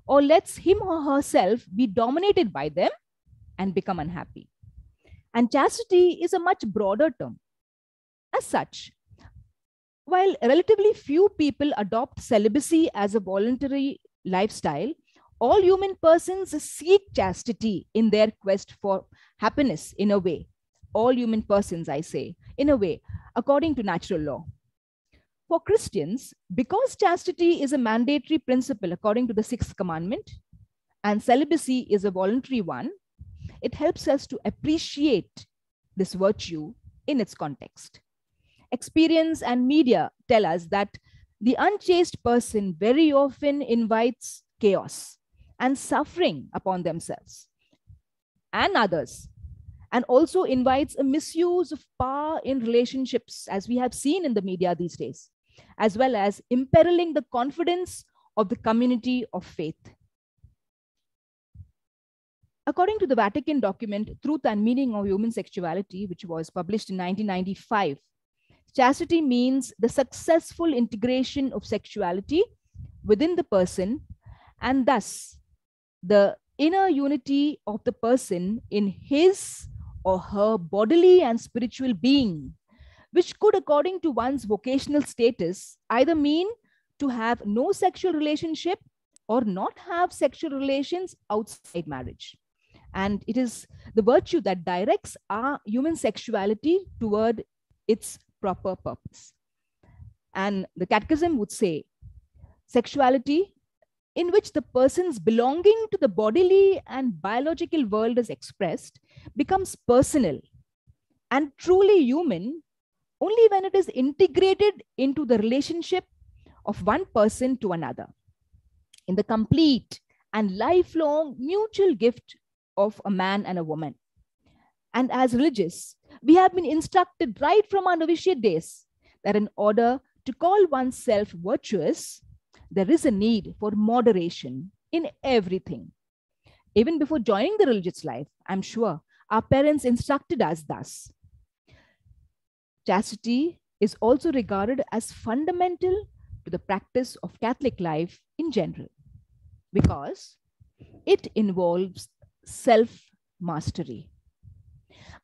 or lets him or herself be dominated by them and become unhappy. And chastity is a much broader term. As such, while relatively few people adopt celibacy as a voluntary lifestyle, all human persons seek chastity in their quest for happiness in a way. All human persons, I say, in a way, according to natural law. For Christians, because chastity is a mandatory principle according to the sixth commandment, and celibacy is a voluntary one, it helps us to appreciate this virtue in its context. Experience and media tell us that the unchaste person very often invites chaos and suffering upon themselves and others, and also invites a misuse of power in relationships, as we have seen in the media these days, as well as imperiling the confidence of the community of faith. According to the Vatican document, Truth and Meaning of Human Sexuality, which was published in 1995, chastity means the successful integration of sexuality within the person and thus the inner unity of the person in his or her bodily and spiritual being, which could, according to one's vocational status, either mean to have no sexual relationship or not have sexual relations outside marriage. And it is the virtue that directs our human sexuality toward its proper purpose. And the catechism would say sexuality in which the person's belonging to the bodily and biological world is expressed becomes personal and truly human only when it is integrated into the relationship of one person to another in the complete and lifelong mutual gift of a man and a woman. And as religious, we have been instructed right from our novitiate days that in order to call oneself virtuous, there is a need for moderation in everything. Even before joining the religious life, I'm sure our parents instructed us thus. Chastity is also regarded as fundamental to the practice of Catholic life in general because it involves self mastery.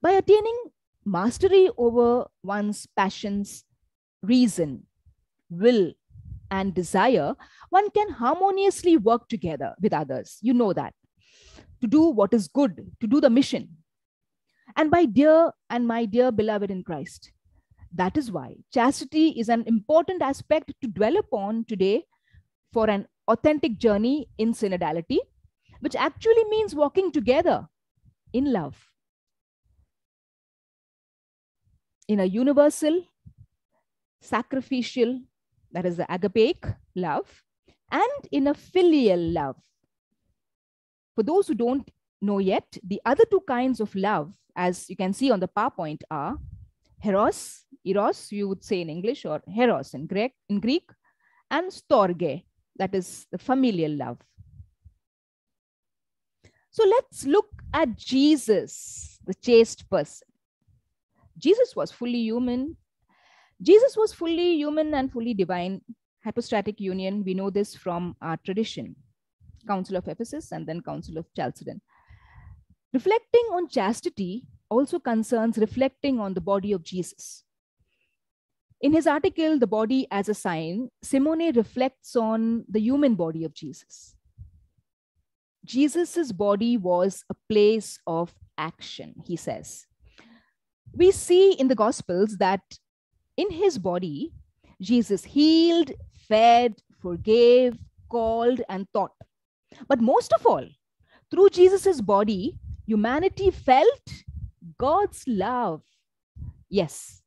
By attaining mastery over one's passions, reason, will, and desire, one can harmoniously work together with others. You know that. To do what is good, to do the mission. And my dear and my dear beloved in Christ, that is why chastity is an important aspect to dwell upon today for an authentic journey in synodality, which actually means walking together in love. In a universal, sacrificial, that is the agapic love, and in a filial love. For those who don't know yet, the other two kinds of love, as you can see on the PowerPoint, are eros, eros, you would say in English, or heros in Greek, in Greek, and storge, that is the familial love. So let's look at Jesus, the chaste person. Jesus was fully human. Jesus was fully human and fully divine. Hypostatic union, we know this from our tradition, Council of Ephesus and then Council of Chalcedon. Reflecting on chastity also concerns reflecting on the body of Jesus. In his article, The Body as a Sign, Simone reflects on the human body of Jesus. Jesus's body was a place of action, he says. We see in the Gospels that in his body, Jesus healed, fed, forgave, called, and taught. But most of all, through Jesus's body, humanity felt God's love. Yes.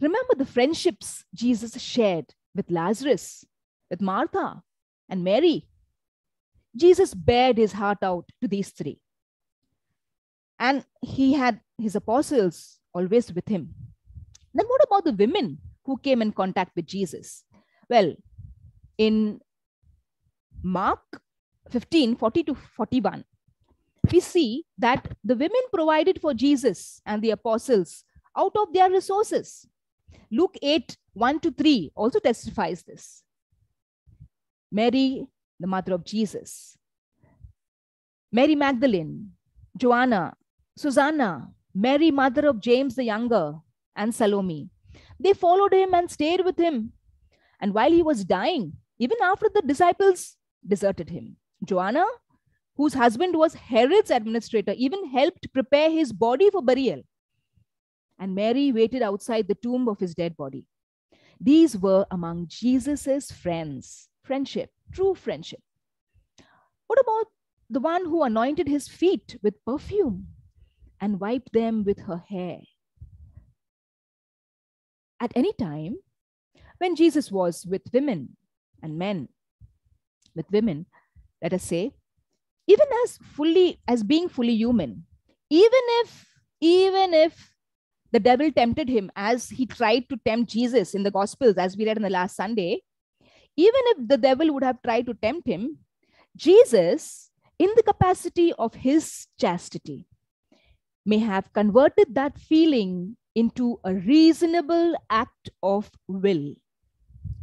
Remember the friendships Jesus shared with Lazarus, with Martha, and Mary. Jesus bared his heart out to these three. And he had his apostles always with him. Then, what about the women who came in contact with Jesus? Well, in Mark 15 40 to 41, we see that the women provided for Jesus and the apostles out of their resources. Luke 8 1 to 3 also testifies this. Mary, the mother of Jesus, Mary Magdalene, Joanna, Susanna, Mary, mother of James the Younger, and Salome. They followed him and stayed with him. And while he was dying, even after the disciples deserted him, Joanna, whose husband was Herod's administrator, even helped prepare his body for burial. And Mary waited outside the tomb of his dead body. These were among Jesus's friends, friendship, true friendship. What about the one who anointed his feet with perfume and wiped them with her hair? At any time, when Jesus was with women and men, with women, let us say, even as fully as being fully human even if even if the devil tempted him as he tried to tempt jesus in the gospels as we read on the last sunday even if the devil would have tried to tempt him jesus in the capacity of his chastity may have converted that feeling into a reasonable act of will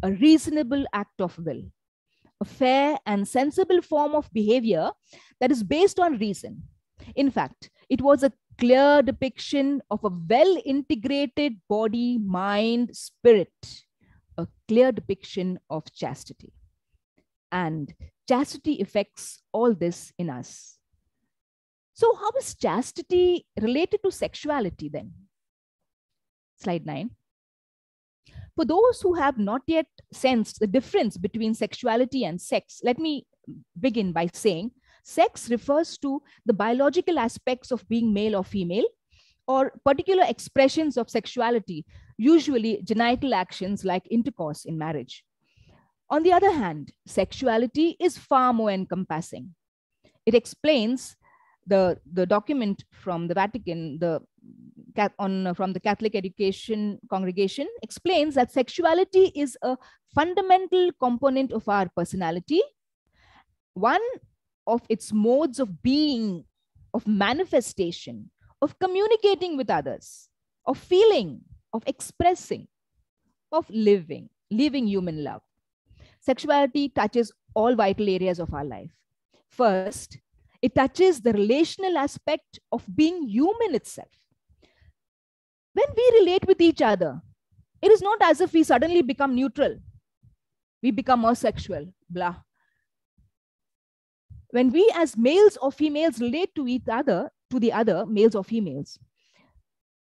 a reasonable act of will a fair and sensible form of behavior that is based on reason. In fact, it was a clear depiction of a well integrated body, mind, spirit, a clear depiction of chastity. And chastity affects all this in us. So, how is chastity related to sexuality then? Slide nine. For those who have not yet sensed the difference between sexuality and sex, let me begin by saying sex refers to the biological aspects of being male or female, or particular expressions of sexuality, usually genital actions like intercourse in marriage. On the other hand, sexuality is far more encompassing. It explains the, the document from the Vatican, the on uh, from the Catholic Education Congregation explains that sexuality is a fundamental component of our personality, one of its modes of being, of manifestation, of communicating with others, of feeling, of expressing, of living, living human love. Sexuality touches all vital areas of our life. First, it touches the relational aspect of being human itself. When we relate with each other, it is not as if we suddenly become neutral. We become more sexual, blah. When we as males or females relate to each other, to the other, males or females,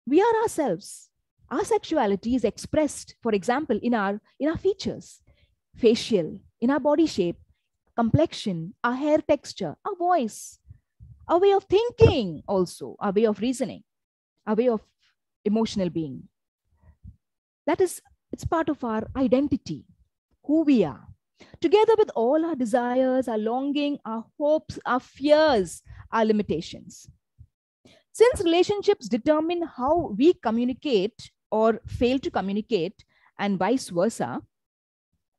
we are ourselves. Our sexuality is expressed, for example, in our, in our features, facial, in our body shape, complexion, our hair texture, our voice, our way of thinking, also, our way of reasoning, our way of emotional being. That is, it's part of our identity, who we are. Together with all our desires, our longing, our hopes, our fears, our limitations. Since relationships determine how we communicate or fail to communicate, and vice versa,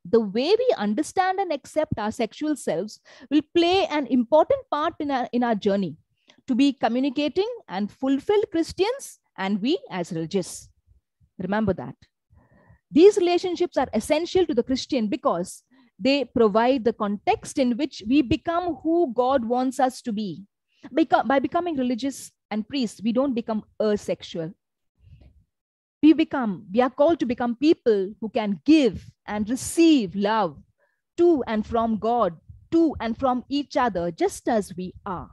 the way we understand and accept our sexual selves will play an important part in our, in our journey to be communicating and fulfilled Christians and we as religious. Remember that. These relationships are essential to the Christian because they provide the context in which we become who God wants us to be. By becoming religious and priests, we don't become asexual we become, we are called to become people who can give and receive love to and from God, to and from each other, just as we are.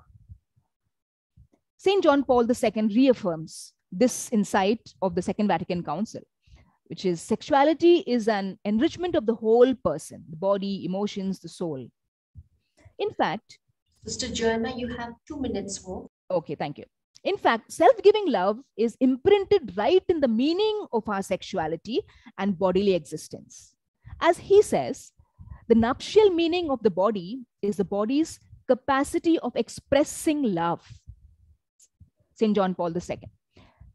St. John Paul II reaffirms this insight of the Second Vatican Council, which is sexuality is an enrichment of the whole person, the body, emotions, the soul. In fact, Sister Joanna, you have two minutes more. Okay, thank you. In fact, self giving love is imprinted right in the meaning of our sexuality and bodily existence. As he says, the nuptial meaning of the body is the body's capacity of expressing love. St. John Paul II,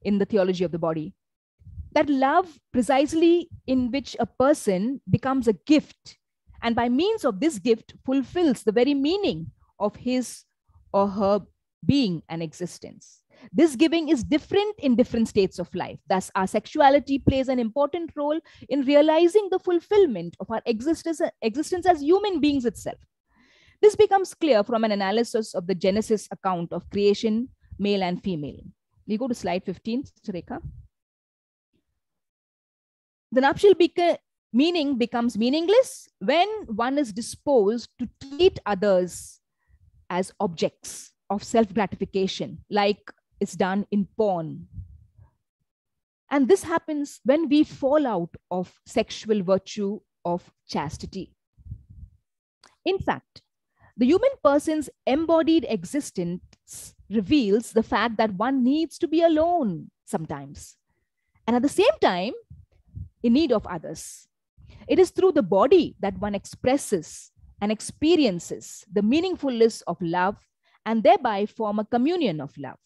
in the theology of the body. That love, precisely in which a person becomes a gift, and by means of this gift, fulfills the very meaning of his or her being and existence. This giving is different in different states of life. Thus, our sexuality plays an important role in realizing the fulfillment of our existence, existence as human beings itself. This becomes clear from an analysis of the Genesis account of creation, male and female. We go to slide 15, Rekha. The nuptial beca- meaning becomes meaningless when one is disposed to treat others as objects of self gratification, like is done in porn. And this happens when we fall out of sexual virtue of chastity. In fact, the human person's embodied existence reveals the fact that one needs to be alone sometimes, and at the same time, in need of others. It is through the body that one expresses and experiences the meaningfulness of love and thereby form a communion of love.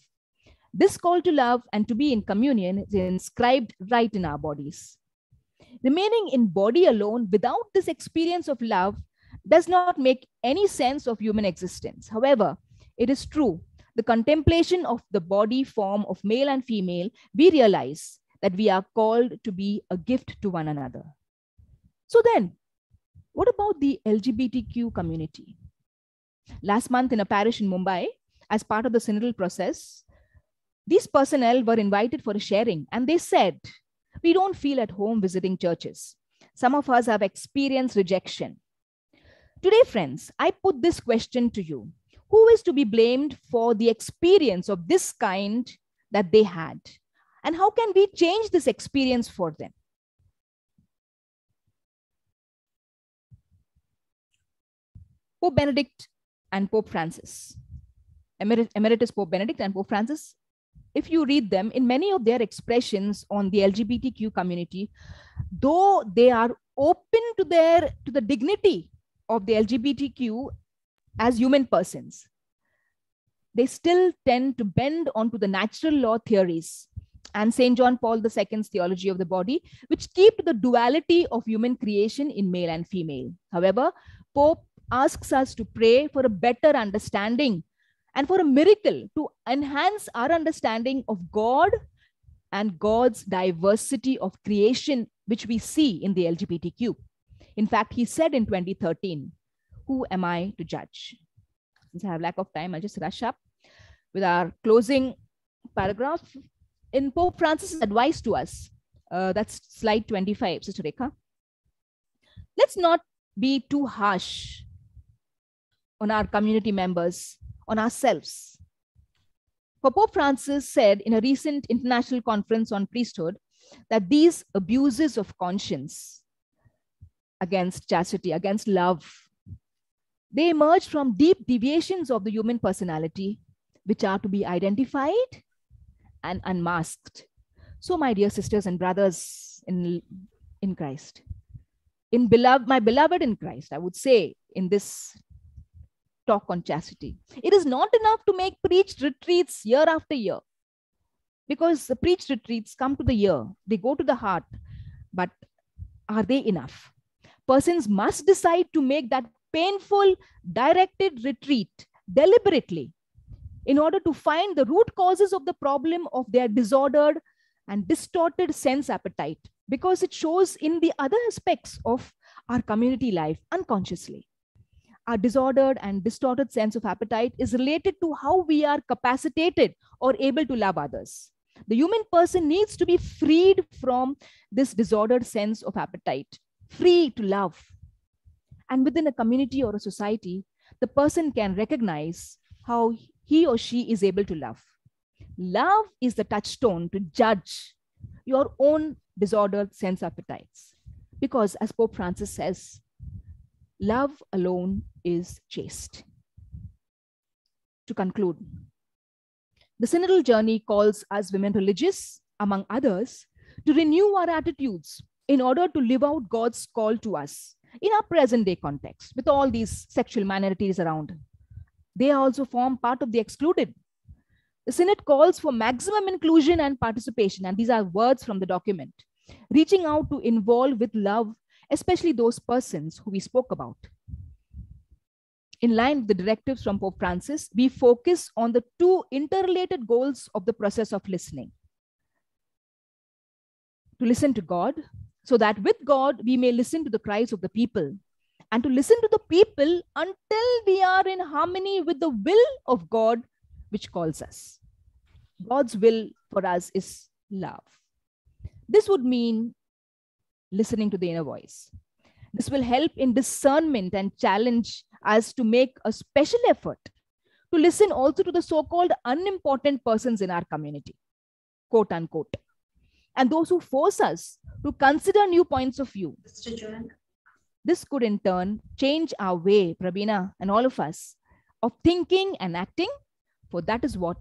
This call to love and to be in communion is inscribed right in our bodies. Remaining in body alone without this experience of love does not make any sense of human existence. However, it is true, the contemplation of the body form of male and female, we realize that we are called to be a gift to one another. So then, what about the LGBTQ community? Last month in a parish in Mumbai, as part of the synodal process, these personnel were invited for a sharing and they said, We don't feel at home visiting churches. Some of us have experienced rejection. Today, friends, I put this question to you Who is to be blamed for the experience of this kind that they had? And how can we change this experience for them? Pope Benedict and Pope Francis. Emeritus Pope Benedict and Pope Francis if you read them, in many of their expressions on the LGBTQ community, though they are open to their to the dignity of the LGBTQ as human persons, they still tend to bend onto the natural law theories and St. John Paul II's theology of the body, which keep the duality of human creation in male and female. However, Pope asks us to pray for a better understanding and for a miracle to enhance our understanding of God and God's diversity of creation, which we see in the LGBTQ. In fact, he said in 2013, Who am I to judge? Since I have lack of time, I'll just rush up with our closing paragraph. In Pope Francis' advice to us, uh, that's slide 25, Sister Rekha. Let's not be too harsh on our community members on ourselves. For Pope Francis said in a recent international conference on priesthood that these abuses of conscience against chastity, against love, they emerge from deep deviations of the human personality, which are to be identified and unmasked. So, my dear sisters and brothers in, in Christ, in beloved, my beloved in Christ, I would say in this talk on chastity. It is not enough to make preached retreats year after year because the preached retreats come to the ear, they go to the heart, but are they enough? Persons must decide to make that painful, directed retreat deliberately in order to find the root causes of the problem of their disordered and distorted sense appetite because it shows in the other aspects of our community life unconsciously our disordered and distorted sense of appetite is related to how we are capacitated or able to love others. The human person needs to be freed from this disordered sense of appetite, free to love. And within a community or a society, the person can recognize how he or she is able to love. Love is the touchstone to judge your own disordered sense appetites. Because, as Pope Francis says, love alone is chaste. To conclude, the synodal journey calls us women religious, among others, to renew our attitudes in order to live out God's call to us in our present day context with all these sexual minorities around. They also form part of the excluded. The Synod calls for maximum inclusion and participation, and these are words from the document, reaching out to involve with love, especially those persons who we spoke about in line with the directives from Pope Francis, we focus on the two interrelated goals of the process of listening. To listen to God, so that with God we may listen to the cries of the people, and to listen to the people until we are in harmony with the will of God, which calls us. God's will for us is love. This would mean listening to the inner voice. This will help in discernment and challenge us to make a special effort to listen also to the so called unimportant persons in our community, quote unquote, and those who force us to consider new points of view. This could in turn change our way, Prabina, and all of us, of thinking and acting, for that is what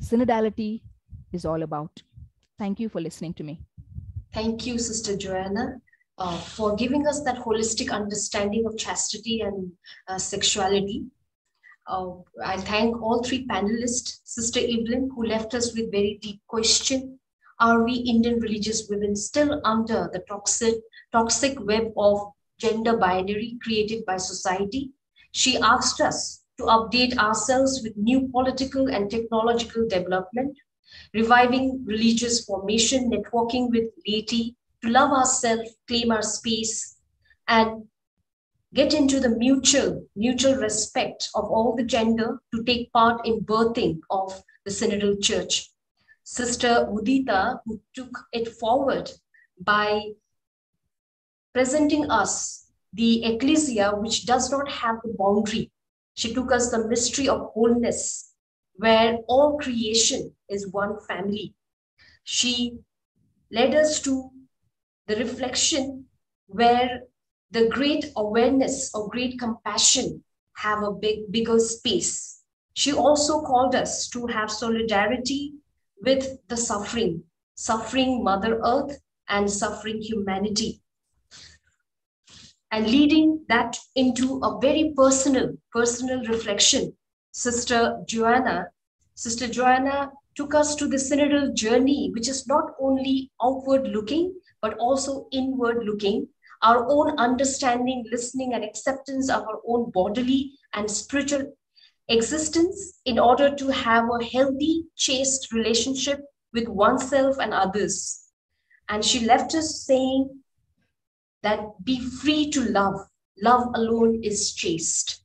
synodality is all about. Thank you for listening to me. Thank you, Sister Joanna uh, for giving us that holistic understanding of chastity and uh, sexuality. Uh, I thank all three panelists, Sister Evelyn, who left us with very deep question. Are we Indian religious women still under the toxic, toxic web of gender binary created by society? She asked us to update ourselves with new political and technological development, reviving religious formation, networking with laity, to love ourselves, claim our space, and get into the mutual, mutual respect of all the gender to take part in birthing of the synodal church. Sister Mudita, who took it forward by presenting us the ecclesia, which does not have the boundary. She took us the mystery of wholeness, where all creation is one family. She led us to the reflection where the great awareness or great compassion have a big bigger space she also called us to have solidarity with the suffering, suffering Mother Earth and suffering humanity. And leading that into a very personal, personal reflection. Sister Joanna, Sister Joanna took us to the synodal journey, which is not only outward looking, but also inward looking, our own understanding, listening, and acceptance of our own bodily and spiritual existence in order to have a healthy, chaste relationship with oneself and others. And she left us saying that be free to love. Love alone is chaste.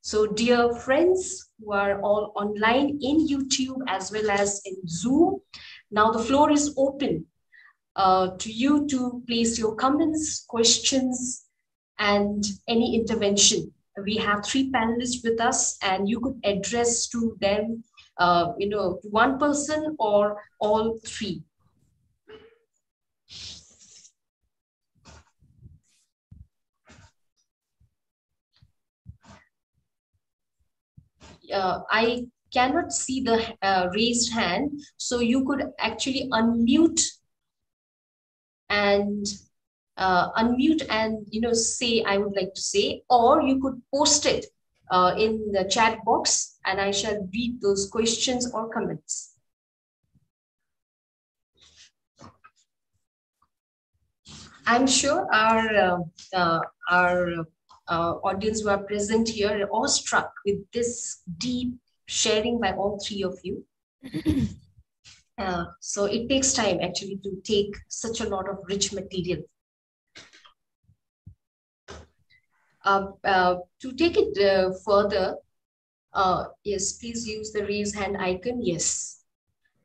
So, dear friends who are all online in YouTube as well as in Zoom, now the floor is open uh, to you to place your comments, questions, and any intervention. We have three panelists with us, and you could address to them, uh, you know, one person or all three. Uh, I cannot see the uh, raised hand, so you could actually unmute and uh, unmute and you know say I would like to say, or you could post it uh, in the chat box, and I shall read those questions or comments. I'm sure our uh, uh our uh, audience who are present here are awestruck with this deep sharing by all three of you. *clears throat* Uh, so it takes time actually to take such a lot of rich material. Uh, uh, to take it uh, further, uh, yes, please use the raise hand icon. Yes.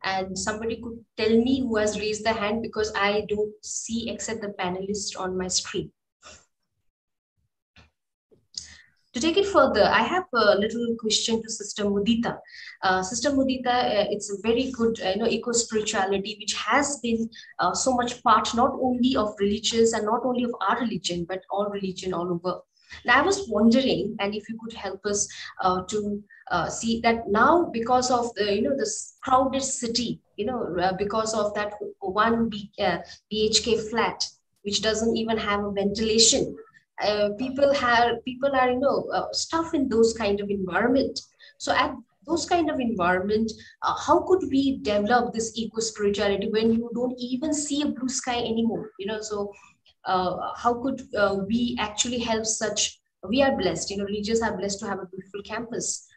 And somebody could tell me who has raised the hand because I don't see except the panelists on my screen. To take it further, I have a little question to Sister Mudita. Uh, Sister Mudita, uh, it's a very good, uh, you know, eco-spirituality, which has been uh, so much part not only of religious and not only of our religion, but all religion all over. Now, I was wondering, and if you could help us uh, to uh, see that now because of the, you know, this crowded city, you know, because of that one B, BHK flat, which doesn't even have a ventilation, uh, people have people are you know uh, stuff in those kind of environment. So at those kind of environment uh, how could we develop this eco spirituality when you don't even see a blue sky anymore you know? So uh, how could uh, we actually help such we are blessed you know religious are blessed to have a beautiful campus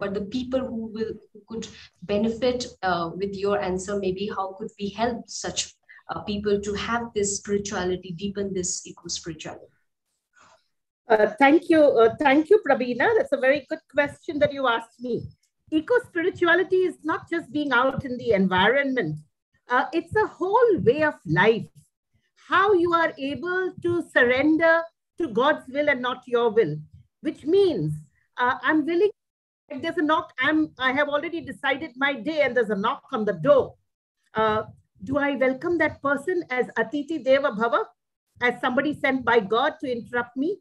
but the people who will who could benefit with your answer maybe how could we help such people to have this spirituality deepen this eco spirituality uh, thank you. Uh, thank you, Prabina. That's a very good question that you asked me. Eco spirituality is not just being out in the environment, uh, it's a whole way of life. How you are able to surrender to God's will and not your will, which means uh, I'm willing. If there's a knock, I'm. I have already decided my day, and there's a knock on the door. Uh, do I welcome that person as Atithi Deva Bhava, as somebody sent by God to interrupt me?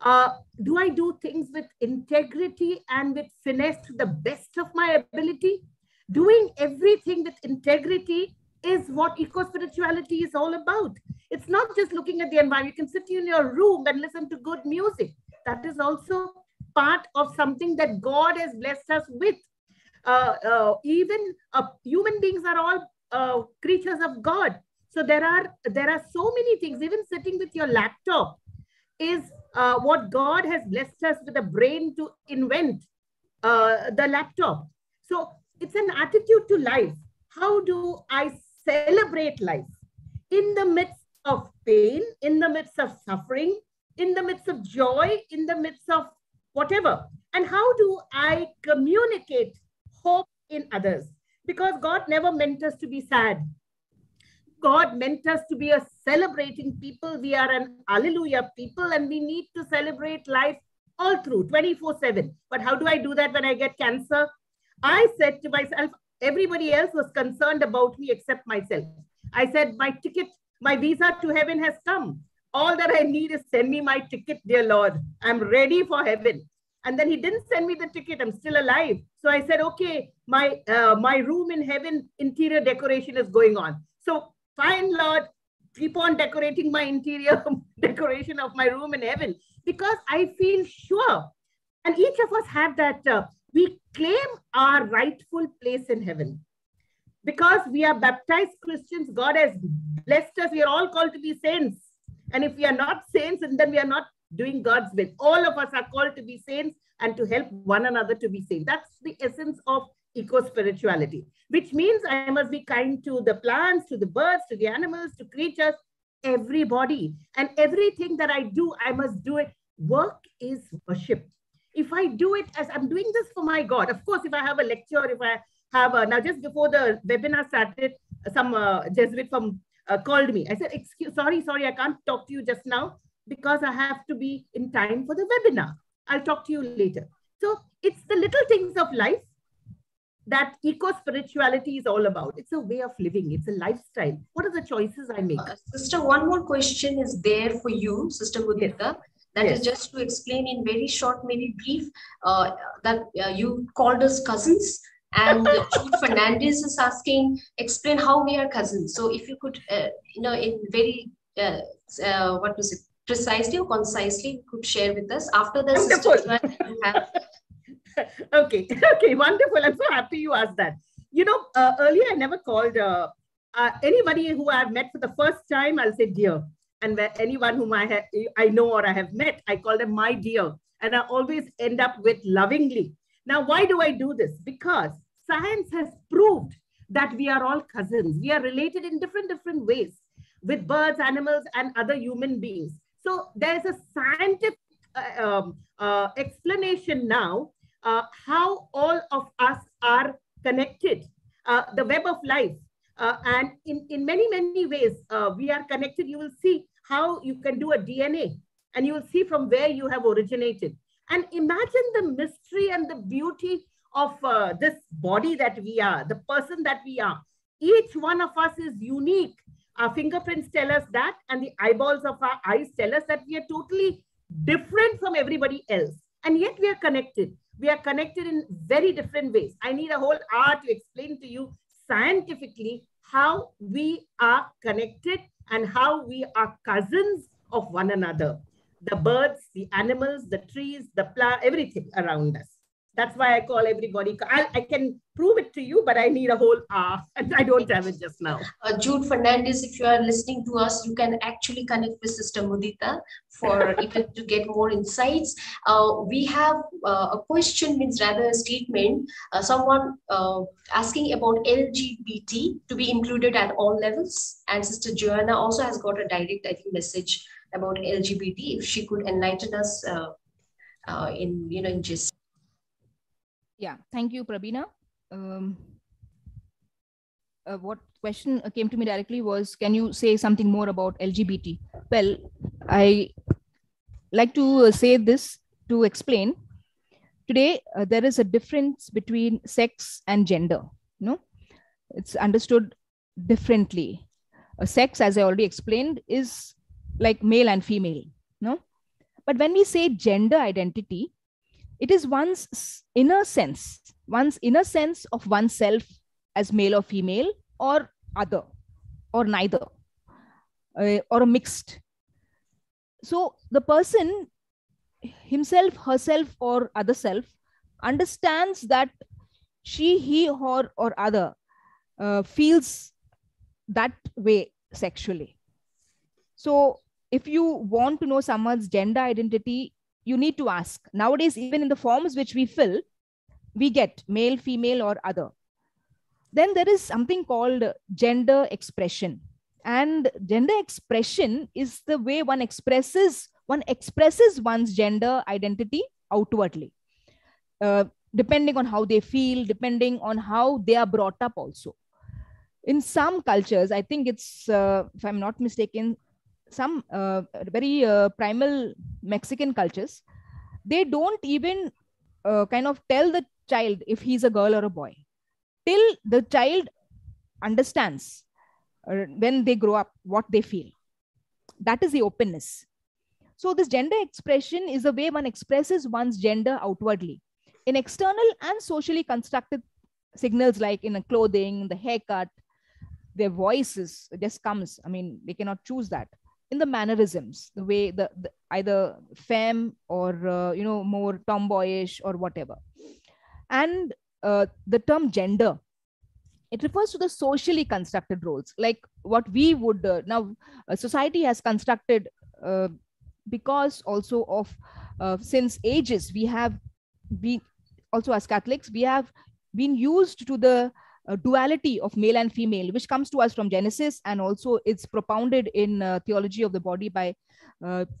uh, do I do things with integrity and with finesse to the best of my ability? Doing everything with integrity is what eco spirituality is all about. It's not just looking at the environment. You can sit in your room and listen to good music. That is also part of something that God has blessed us with. Uh, uh, even uh, human beings are all uh, creatures of God. So there are there are so many things. Even sitting with your laptop is uh, what God has blessed us with a brain to invent uh, the laptop. So it's an attitude to life. How do I celebrate life in the midst of pain, in the midst of suffering, in the midst of joy, in the midst of whatever? And how do I communicate hope in others? Because God never meant us to be sad. God meant us to be a celebrating people. We are an hallelujah people and we need to celebrate life all through 24 7. But how do I do that when I get cancer? I said to myself, everybody else was concerned about me except myself. I said, my ticket, my visa to heaven has come. All that I need is send me my ticket, dear Lord. I'm ready for heaven. And then he didn't send me the ticket. I'm still alive. So I said, okay, my uh, my room in heaven interior decoration is going on. So fine, Lord, keep on decorating my interior *laughs* decoration of my room in heaven because I feel sure, and each of us have that. Uh, we claim our rightful place in heaven because we are baptized Christians. God has blessed us. We are all called to be saints, and if we are not saints, and then we are not doing God's will. All of us are called to be saints and to help one another to be saints. That's the essence of eco spirituality, which means I must be kind to the plants, to the birds, to the animals, to creatures, everybody. And everything that I do, I must do it. Work is worship. If I do it as I'm doing this for my God, of course, if I have a lecture, if I have a, now just before the webinar started, some uh, Jesuit from uh, called me. I said, excuse, sorry, sorry, I can't talk to you just now because I have to be in time for the webinar. I'll talk to you later. So it's the little things of life that eco spirituality is all about. It's a way of living, it's a lifestyle. What are the choices I make? Uh, sister, one more question is there for you, Sister Mudita. Yes. That yes. is just to explain in very short, maybe brief, uh, that uh, you called us cousins. And Jude *laughs* Fernandez is asking, explain how we are cousins. So if you could, uh, you know, in very, uh, uh, what was it, precisely or concisely could share with us after the Wonderful. have *laughs* okay, *laughs* okay, wonderful. I'm so happy you asked that. You know, uh, earlier I never called uh, uh, anybody who I've met for the first time, I'll say dear. And where anyone whom I, have, I know or I have met, I call them my dear. And I always end up with lovingly. Now, why do I do this? Because science has proved that we are all cousins. We are related in different, different ways with birds, animals, and other human beings. So there's a scientific uh, um, uh, explanation now uh, how all of us are connected, uh, the web of life. Uh, and in, in many, many ways, uh, we are connected. You will see how you can do a DNA and you will see from where you have originated. And imagine the mystery and the beauty of uh, this body that we are, the person that we are. Each one of us is unique. Our fingerprints tell us that, and the eyeballs of our eyes tell us that we are totally different from everybody else. And yet we are connected we are connected in very different ways. I need a whole hour to explain to you scientifically how we are connected and how we are cousins of one another. The birds, the animals, the trees, the plant, everything around us. That's why I call everybody. I, I can prove it to you, but I need a whole hour *laughs* I don't have it just now. Uh, Jude Fernandez, if you are listening to us, you can actually connect with Sister Mudita for *laughs* even to get more insights. Uh, we have uh, a question, means rather a statement, uh, someone uh, asking about LGBT to be included at all levels. And Sister Joanna also has got a direct, I think, message about LGBT. If she could enlighten us uh, in, you know, in just yeah, thank you, Prabina. Um, uh, what question came to me directly was, can you say something more about LGBT? Well, I like to say this to explain. Today, uh, there is a difference between sex and gender. No, it's understood differently. A sex, as I already explained, is like male and female. No, but when we say gender identity, it is one's inner sense, one's inner sense of oneself as male or female or other or neither uh, or a mixed. So the person himself, herself, or other self understands that she, he, or, or other uh, feels that way sexually. So if you want to know someone's gender identity, you need to ask. Nowadays, even in the forms which we fill, we get male, female, or other. Then there is something called gender expression. And gender expression is the way one expresses one expresses one's gender identity outwardly, uh, depending on how they feel, depending on how they are brought up also. In some cultures, I think it's, uh, if I'm not mistaken, some uh, very uh, primal Mexican cultures, they don't even uh, kind of tell the child if he's a girl or a boy till the child understands uh, when they grow up what they feel. That is the openness. So, this gender expression is the way one expresses one's gender outwardly in external and socially constructed signals like in a clothing, the haircut, their voices just comes. I mean, they cannot choose that. In the mannerisms, the way the, the either femme or uh, you know more tomboyish or whatever, and uh, the term gender it refers to the socially constructed roles like what we would uh, now uh, society has constructed uh, because also of uh, since ages we have been also as catholics we have been used to the uh, duality of male and female which comes to us from genesis and also it's propounded in uh, theology of the body by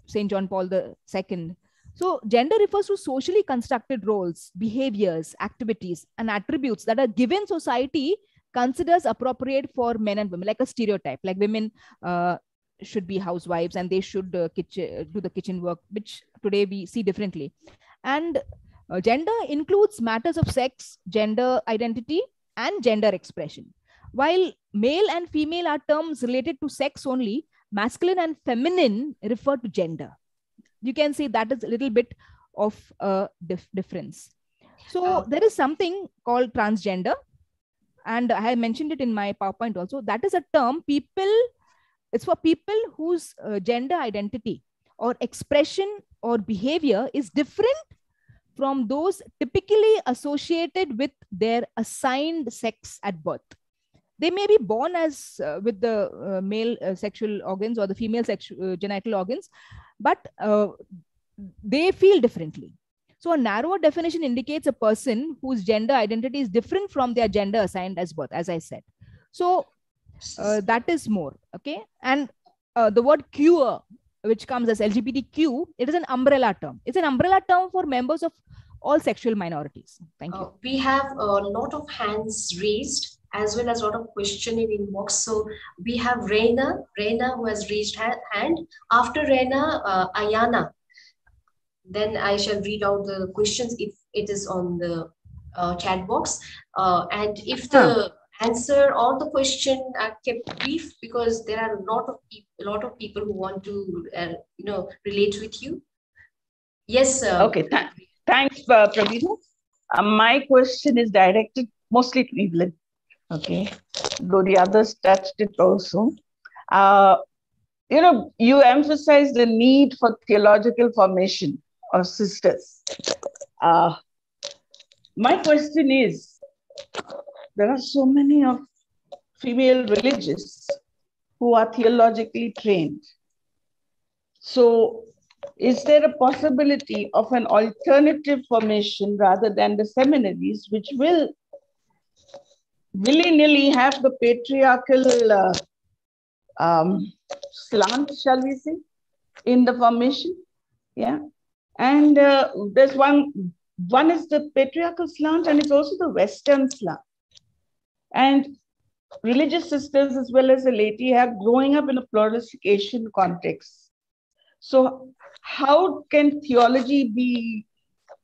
saint john paul ii so gender refers to socially constructed roles behaviors activities and attributes that a given society considers appropriate for men and women, like a stereotype, like women uh, should be housewives and they should uh, kitchen, do the kitchen work, which today we see differently. And uh, gender includes matters of sex, gender identity, and gender expression. While male and female are terms related to sex only, masculine and feminine refer to gender. You can see that is a little bit of a dif difference. So uh, there is something called transgender, and i mentioned it in my powerpoint also that is a term people it's for people whose uh, gender identity or expression or behavior is different from those typically associated with their assigned sex at birth they may be born as uh, with the uh, male uh, sexual organs or the female sexual uh, genital organs but uh, they feel differently so a narrower definition indicates a person whose gender identity is different from their gender assigned as birth, as I said. So uh, that is more, okay? And the word queer, which comes as LGBTQ, it is an umbrella term. It's an umbrella term for members of all sexual minorities. Thank you. Uh, we have a lot of hands raised as well as a lot of questioning in box. So we have Reina, Reina who has raised hand. After Reina, uh, Ayana then I shall read out the questions if it is on the uh, chat box. Uh, and if the answer or the question are kept brief because there are a lot of people, a lot of people who want to, uh, you know, relate with you. Yes. sir. okay. Th thanks, uh. Uh, my question is directed mostly to Evelyn. Okay. Though the others touched it also. Uh, you know, you emphasize the need for theological formation of sisters. Uh, my question is there are so many of female religious who are theologically trained. So, is there a possibility of an alternative formation rather than the seminaries, which will willy nilly have the patriarchal uh, um, slant, shall we say, in the formation? Yeah. And uh, there's one, one is the patriarchal slant and it's also the Western slant. And religious sisters as well as the laity have growing up in a pluralistic context. So how can theology be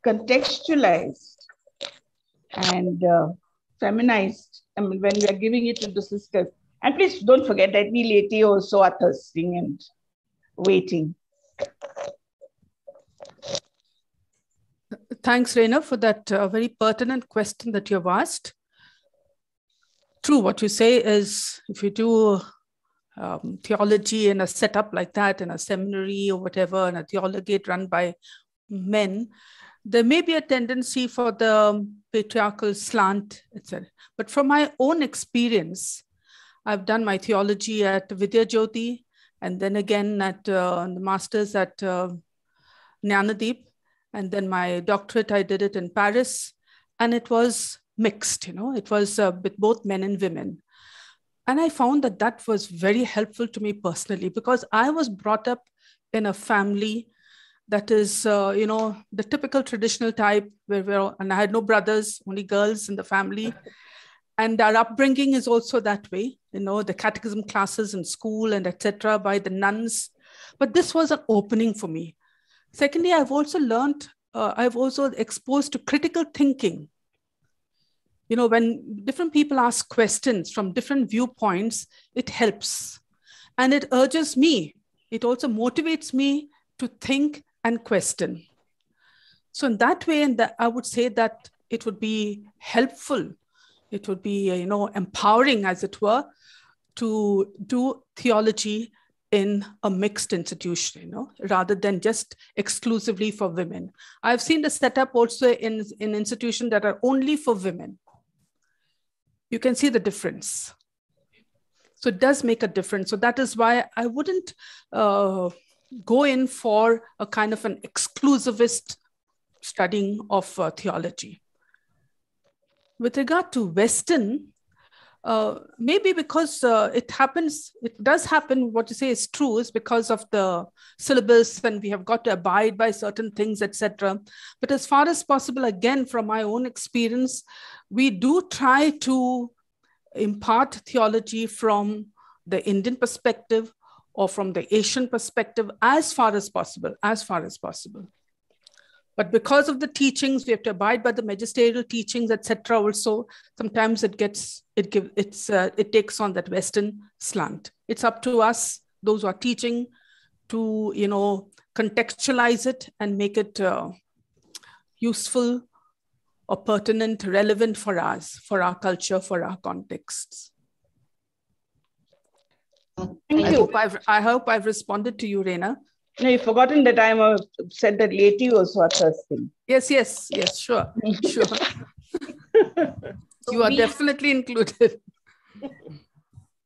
contextualized and uh, feminized? I mean, when we are giving it to the sisters. And please don't forget that we laity also are thirsting and waiting. Thanks, Reina, for that uh, very pertinent question that you've asked. True, what you say is if you do um, theology in a setup like that, in a seminary or whatever, in a theologate run by men, there may be a tendency for the patriarchal slant, etc. But from my own experience, I've done my theology at Vidya Jyoti and then again at uh, the master's at uh, Jnana Deepa. And then my doctorate, I did it in Paris. And it was mixed, you know, it was uh, with both men and women. And I found that that was very helpful to me personally because I was brought up in a family that is, uh, you know, the typical traditional type where we're, and I had no brothers, only girls in the family. *laughs* And our upbringing is also that way, you know, the catechism classes in school and etc. by the nuns. But this was an opening for me. Secondly, I've also learned, uh, I've also exposed to critical thinking. You know, when different people ask questions from different viewpoints, it helps. And it urges me, it also motivates me to think and question. So, in that way, and I would say that it would be helpful it would be, you know, empowering, as it were, to do theology in a mixed institution, you know, rather than just exclusively for women. I've seen the setup also in, in institutions that are only for women. You can see the difference. So it does make a difference. So that is why I wouldn't uh, go in for a kind of an exclusivist studying of uh, theology. With regard to Western, uh, maybe because uh, it happens, it does happen, what you say is true, is because of the syllabus and we have got to abide by certain things, etc. But as far as possible, again, from my own experience, we do try to impart theology from the Indian perspective or from the Asian perspective as far as possible, as far as possible. But because of the teachings, we have to abide by the magisterial teachings, etc. Also, sometimes it gets it give it's uh, it takes on that Western slant. It's up to us, those who are teaching, to you know contextualize it and make it uh, useful or pertinent, relevant for us, for our culture, for our contexts. Thank I you. hope I've I hope I've responded to you, Reena. No, you've forgotten that I'm a, said that laity was what thirsting. Yes, yes, yes, sure, *laughs* sure. You are definitely included. *laughs*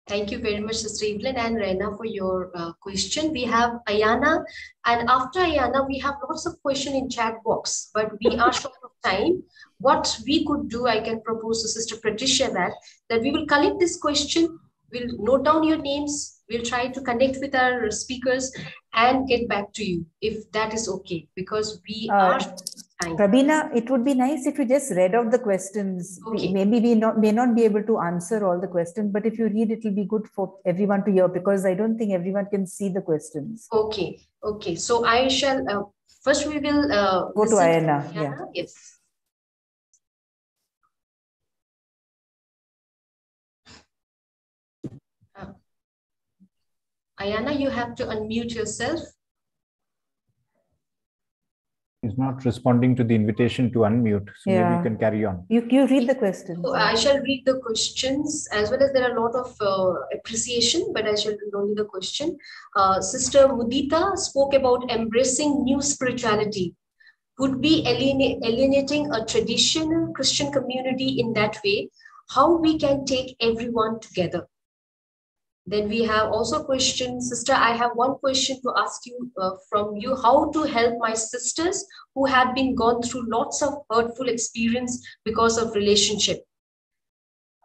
Thank you very much, Sister Evelyn and Rena, for your uh, question. We have Ayana, and after Ayana, we have lots of question in chat box, but we are *laughs* short of time. What we could do, I can propose to Sister Patricia that that we will collect this question, we'll note down your names, we'll try to connect with our speakers and get back to you if that is okay, because we Uh, are time. Prabina, it would be nice if you just read out the questions. Okay. Maybe we not, may not be able to answer all the questions, but if you read, it will be good for everyone to hear because I don't think everyone can see the questions. Okay, okay. So I shall uh, first we will uh, Go to Ayana, yeah. Yes. Uh, Ayana, you have to unmute yourself. He's not responding to the invitation to unmute, so maybe you can carry on. You, you read the questions. So I shall read the questions as well as there are a lot of uh, appreciation, but I shall read only the question. Uh, Sister Mudita spoke about embracing new spirituality. Would be alienating a traditional Christian community in that way? How we can take everyone together? Then we have also question, sister. I have one question to ask you uh, from you: How to help my sisters who have been gone through lots of hurtful experience because of relationship?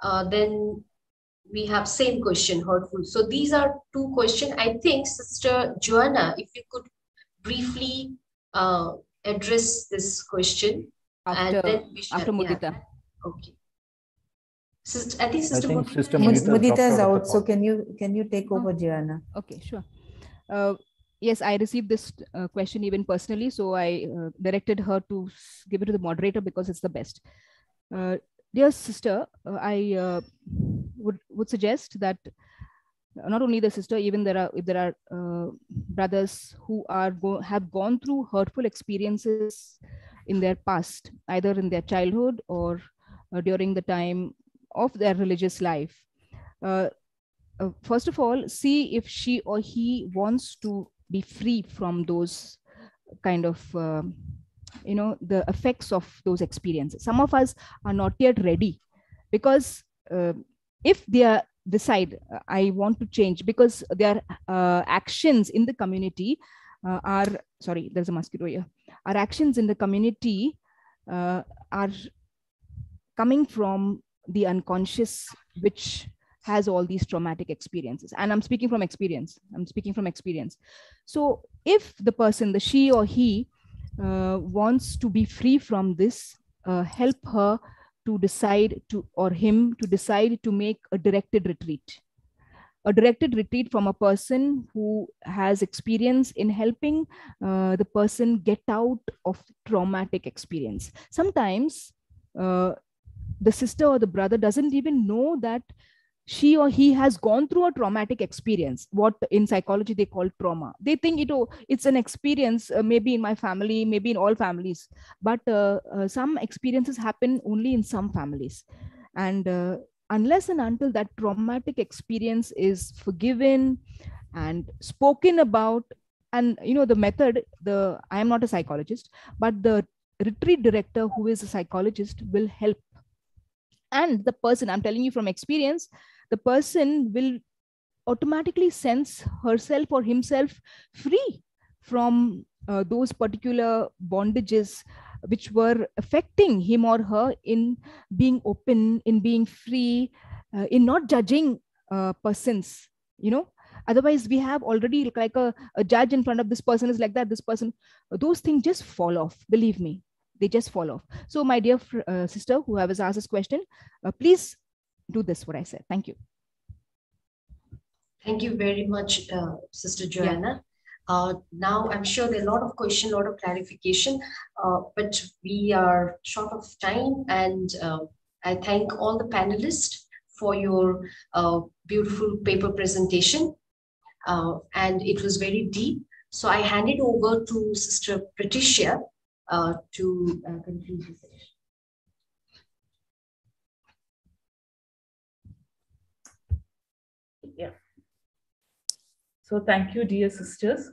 Uh, then we have same question, hurtful. So these are two questions. I think, Sister Joanna, if you could briefly uh, address this question, and then we shall, after yeah. Mudita. Okay. Sister, I think Sister think Mudita Sister has- Mudita- Mudita is out of the out, so can you can you take over, Joanna? Okay, sure. Uh, yes, I received this uh, question even personally, so I uh, directed her to give it to the moderator because it's the best. Uh, dear sister, uh, I uh, would would suggest that not only the sister, even there are if there are uh, brothers who are go, have gone through hurtful experiences in their past, either in their childhood or uh, during the time of their religious life. Uh, uh, first of all, see if she or he wants to be free from those kind of, um you know, the effects of those experiences. Some of us are not yet ready because uh, if they are decide uh, i want to change because their uh, actions in the community uh, are sorry there's a mosquito here our actions in the community uh, are coming from the unconscious which has all these traumatic experiences. And i'm speaking from experience. I'm speaking from experience. So if the person the she or he uh, wants to be free from this uh, help her to decide to or him to decide to make a directed retreat. A directed retreat from a person who has experience in helping uh, the person get out of traumatic experience. Sometimes uh, the sister or the brother doesn't even know that she or he has gone through a traumatic experience what in psychology they call trauma they think it oh, it's an experience uh, maybe in my family maybe in all families but uh, uh, some experiences happen only in some families And uh, unless and until that traumatic experience is forgiven and spoken about, and you know the method, the I am not a psychologist, but the retreat director who is a psychologist will help. And the person, I'm telling you from experience, the person will automatically sense herself or himself free from uh, those particular bondages which were affecting him or her in being open in being free uh, in not judging uh, persons you know? Otherwise we have already like a, a judge in front of this person is like that this person those things just fall off believe me they just fall off so my dear uh, sister who has asked this question uh, please do this what i said thank you Thank you very much, uh, Sister Joanna. Uh, now, I'm sure there are a lot of questions, a lot of clarification, uh, but we are short of time. And uh, I thank all the panelists for your uh, beautiful paper presentation. Uh, and it was very deep. So I hand it over to Sister Patricia to conclude the session. Yeah. So thank you, dear sisters.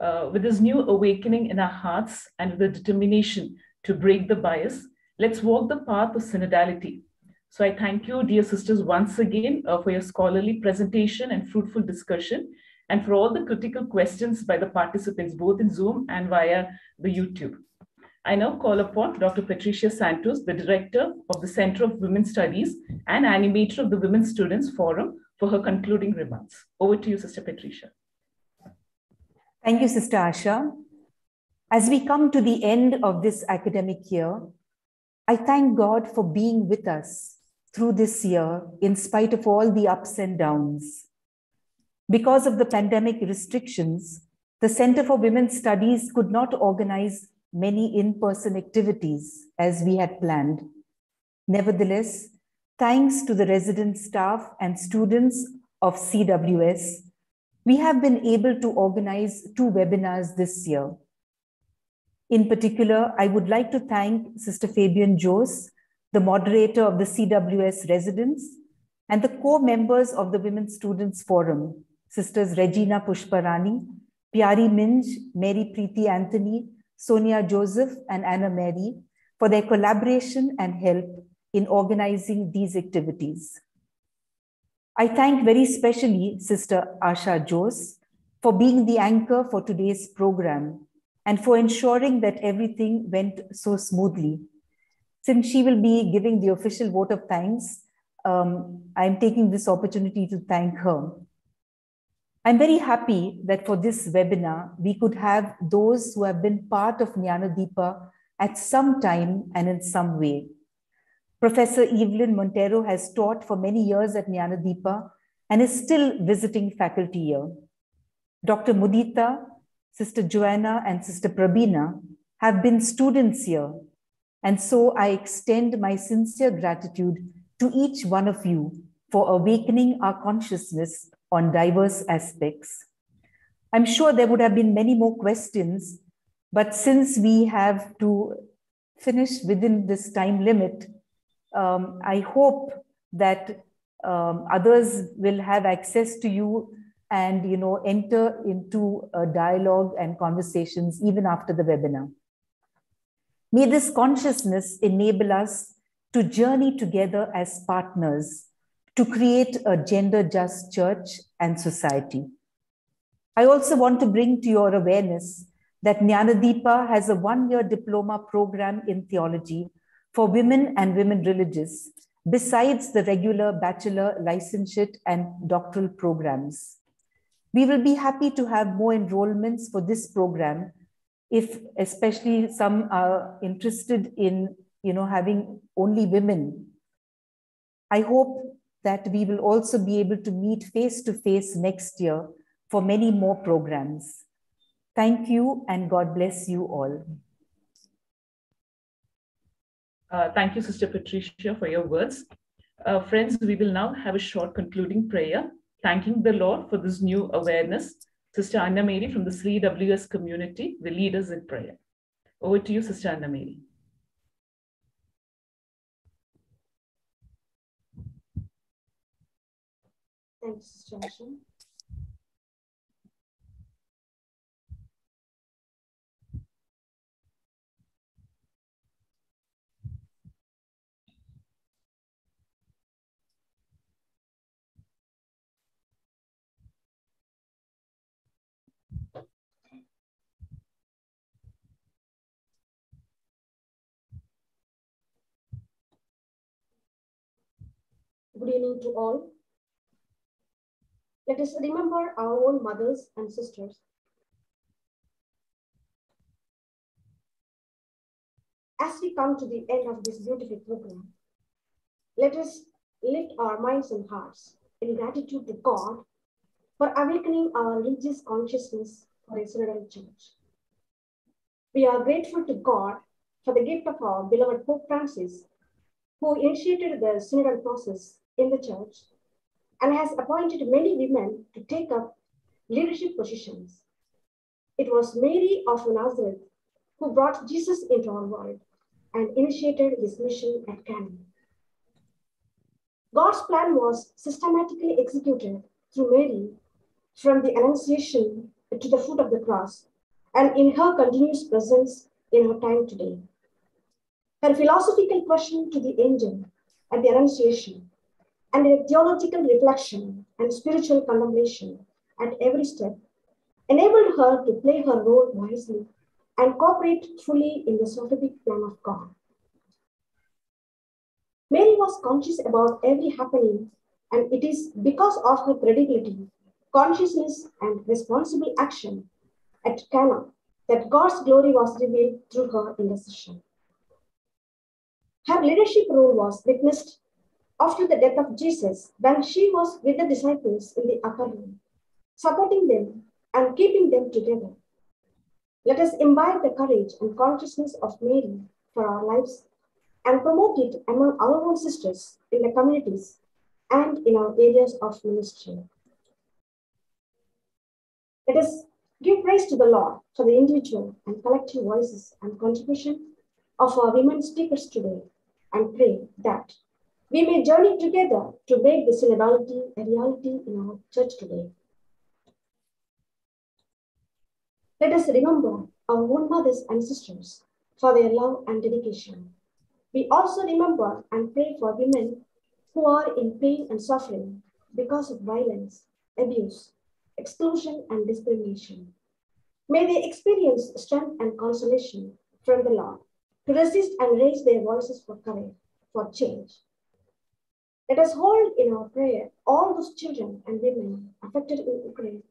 Uh, with this new awakening in our hearts and with the determination to break the bias, let's walk the path of synodality. So I thank you, dear sisters, once again uh, for your scholarly presentation and fruitful discussion, and for all the critical questions by the participants, both in Zoom and via the YouTube. I now call upon Dr. Patricia Santos, the Director of the Center of Women's Studies and animator of the Women's Students Forum, for her concluding remarks. Over to you, Sister Patricia. Thank you, Sister Asha. As we come to the end of this academic year, I thank God for being with us through this year in spite of all the ups and downs. Because of the pandemic restrictions, the Center for Women's Studies could not organize many in person activities as we had planned. Nevertheless, Thanks to the resident staff and students of CWS, we have been able to organize two webinars this year. In particular, I would like to thank Sister Fabian Jose, the moderator of the CWS residents, and the co-members of the Women Students Forum, Sisters Regina Pushparani, Piari Minj, Mary Preeti Anthony, Sonia Joseph, and Anna Mary for their collaboration and help in organizing these activities. I thank very specially Sister Asha Jose for being the anchor for today's program and for ensuring that everything went so smoothly. Since she will be giving the official vote of thanks, um, I'm taking this opportunity to thank her. I'm very happy that for this webinar, we could have those who have been part of Jnana Deepa at some time and in some way. Professor Evelyn Monteiro has taught for many years at Jnana Deepa and is still visiting faculty here. Dr. Mudita, Sister Joanna, and Sister Prabina have been students here. And so I extend my sincere gratitude to each one of you for awakening our consciousness on diverse aspects. I'm sure there would have been many more questions, but since we have to finish within this time limit, um, I hope that um, others will have access to you and you know enter into a dialogue and conversations even after the webinar. May this consciousness enable us to journey together as partners to create a gender just church and society. I also want to bring to your awareness that Jnana Deepa has a one year diploma program in theology for women and women religious, besides the regular bachelor, licentiate, and doctoral programs. We will be happy to have more enrollments for this program if especially some are interested in you know, having only women. I hope that we will also be able to meet face to face next year for many more programs. Thank you and God bless you all. Uh, thank you, Sister Patricia, for your words. Uh, friends, we will now have a short concluding prayer, thanking the Lord for this new awareness. Sister Anna Mary from the CWS community will lead us in prayer. Over to you, Sister Anna Mary. Thank you, Good evening to all. Let us remember our own mothers and sisters. As we come to the end of this beautiful program, let us lift our minds and hearts in gratitude to God for awakening our religious consciousness for a synodal church. We are grateful to God for the gift of our beloved Pope Francis, who initiated the synodal process in the church and has appointed many women to take up leadership positions. It was Mary of Nazareth who brought Jesus into our world and initiated his mission at Cana. God's plan was systematically executed through Mary from the Annunciation to the foot of the cross and in her continuous presence in our time today. Her philosophical question to the angel at the Annunciation and a theological reflection and spiritual contemplation at every step enabled her to play her role wisely and cooperate fully in the scientific plan of God. Mary was conscious about every happening, and it is because of her credibility, consciousness, and responsible action at Cana that God's glory was revealed through her intercession. Her leadership role was witnessed after the death of Jesus when she was with the disciples in the upper room, supporting them and keeping them together. Let us imbibe the courage and consciousness of Mary for our lives and promote it among our own sisters in the communities and in our areas of ministry. Let us give praise to the Lord for the individual and collective voices and contribution of our women speakers today and pray that we may journey together to make the synodality a reality in our church today. Let us remember our own mothers and sisters for their love and dedication. We also remember and pray for women who are in pain and suffering because of violence, abuse, exclusion, and discrimination. May they experience strength and consolation from the Lord to resist and raise their voices for courage, for change. Let us hold in our prayer all those children and women affected in Ukraine,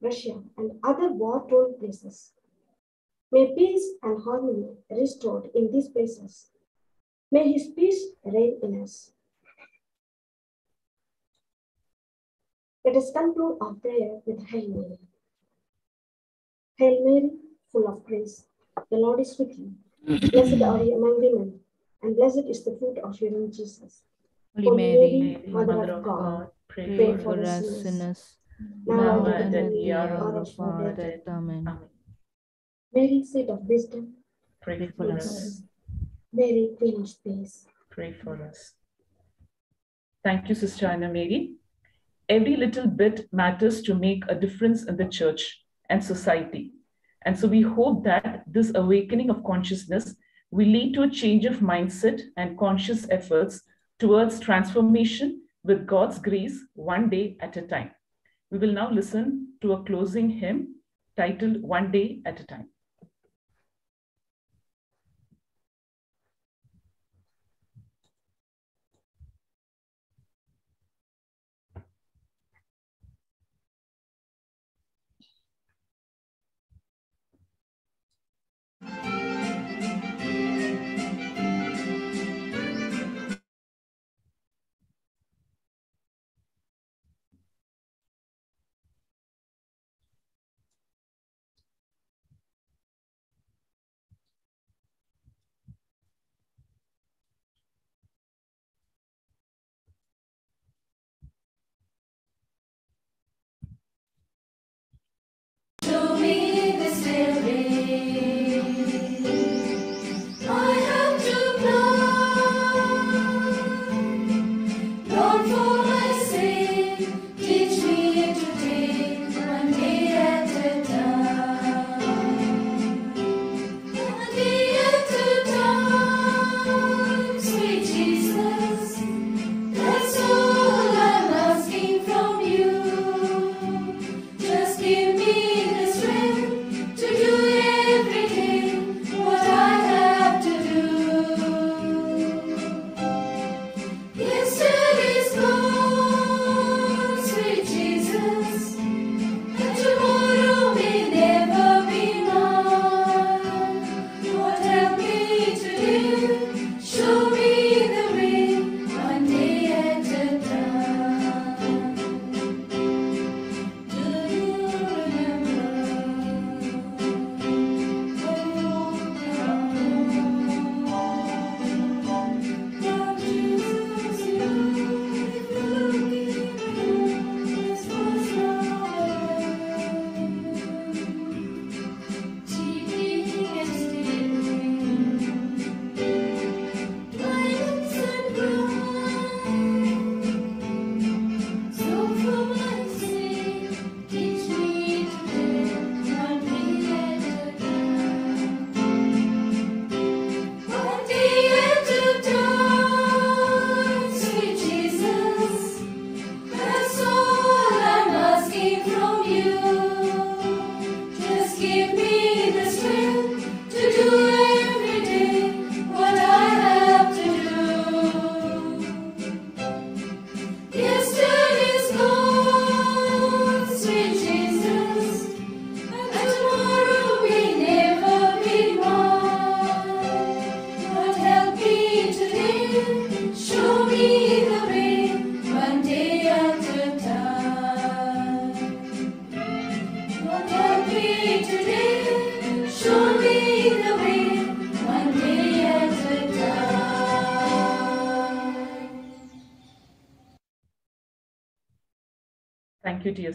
Russia, and other war torn places. May peace and harmony restored in these places. May his peace reign in us. Let us conclude our prayer with Hail Mary. Hail Mary, full of grace, the Lord is with you. Blessed are you among women, and blessed is the fruit of your womb, Jesus. Holy Mary, Mother of God, pray, pray for us. us sinners, now and at the hour of our death. Amen. Mary, seat of wisdom, Pray for us. Mary, Queen of Peace. Pray for us. Thank you, Sister Anna Mary. Every little bit matters to make a difference in the church and society. And so we hope that this awakening of consciousness will lead to a change of mindset and conscious efforts towards transformation with God's grace, one day at a time. We will now listen to a closing hymn titled One Day at a Time.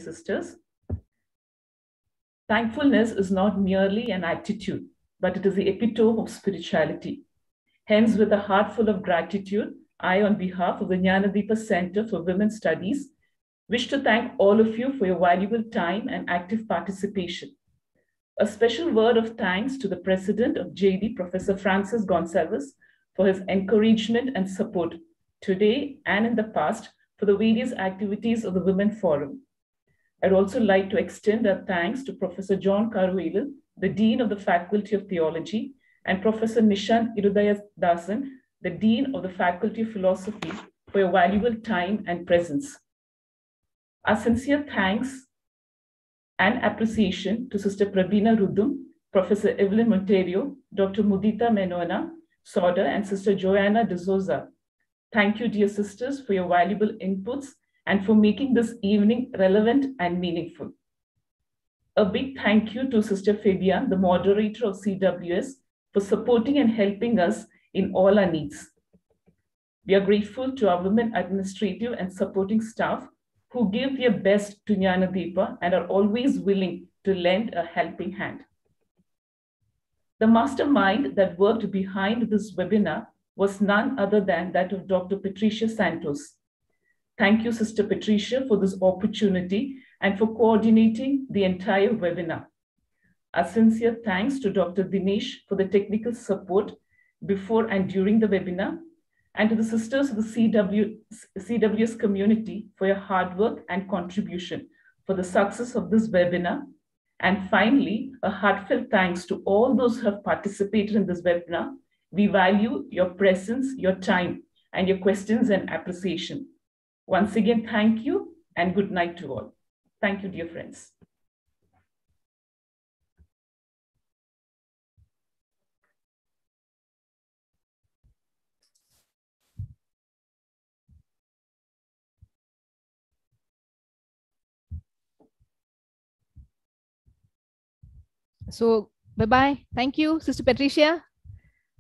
Sisters. Thankfulness is not merely an attitude, but it is the epitome of spirituality. Hence, with a heart full of gratitude, I, on behalf of the Jnana Deepa Center for Women's Studies, wish to thank all of you for your valuable time and active participation. A special word of thanks to the president of JD, Professor Francis Gonsalves, for his encouragement and support today and in the past for the various activities of the Women Forum. I'd also like to extend our thanks to Professor John Karuvelil, the Dean of the Faculty of Theology, and Professor Nishan Irudaya Dasan, the Dean of the Faculty of Philosophy, for your valuable time and presence. Our sincere thanks and appreciation to Sister Prabina Rudum, Professor Evelyn Monteiro, Dr. Mudita Menona, Sodder, and Sister Joanna de Souza. Thank you, dear sisters, for your valuable inputs and for making this evening relevant and meaningful. A big thank you to Sister Fabian, the moderator of CWS, for supporting and helping us in all our needs. We are grateful to our women administrative and supporting staff who give their best to Jnana Deepa and are always willing to lend a helping hand. The mastermind that worked behind this webinar was none other than that of Dr. Patricia Santos. Thank you, Sister Patricia, for this opportunity and for coordinating the entire webinar. A sincere thanks to Dr. Dinesh for the technical support before and during the webinar, and to the sisters of the CW, CWS community for your hard work and contribution for the success of this webinar. And finally, a heartfelt thanks to all those who have participated in this webinar. We value your presence, your time, and your questions and appreciation. Once again, thank you and good night to all. Thank you, dear friends. So bye bye. Thank you, Sister Patricia.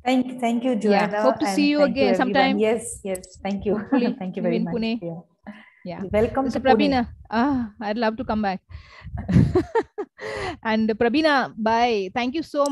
Thank, thank you, Joanna. Yeah, hope to see you again everyone. sometime. Yes, yes. Thank you. *laughs* Thank you very much. Pune. Yeah. Yeah. Welcome to Pune. Prabina. Ah, I'd love to come back. *laughs* and Prabina, bye. Thank you so much.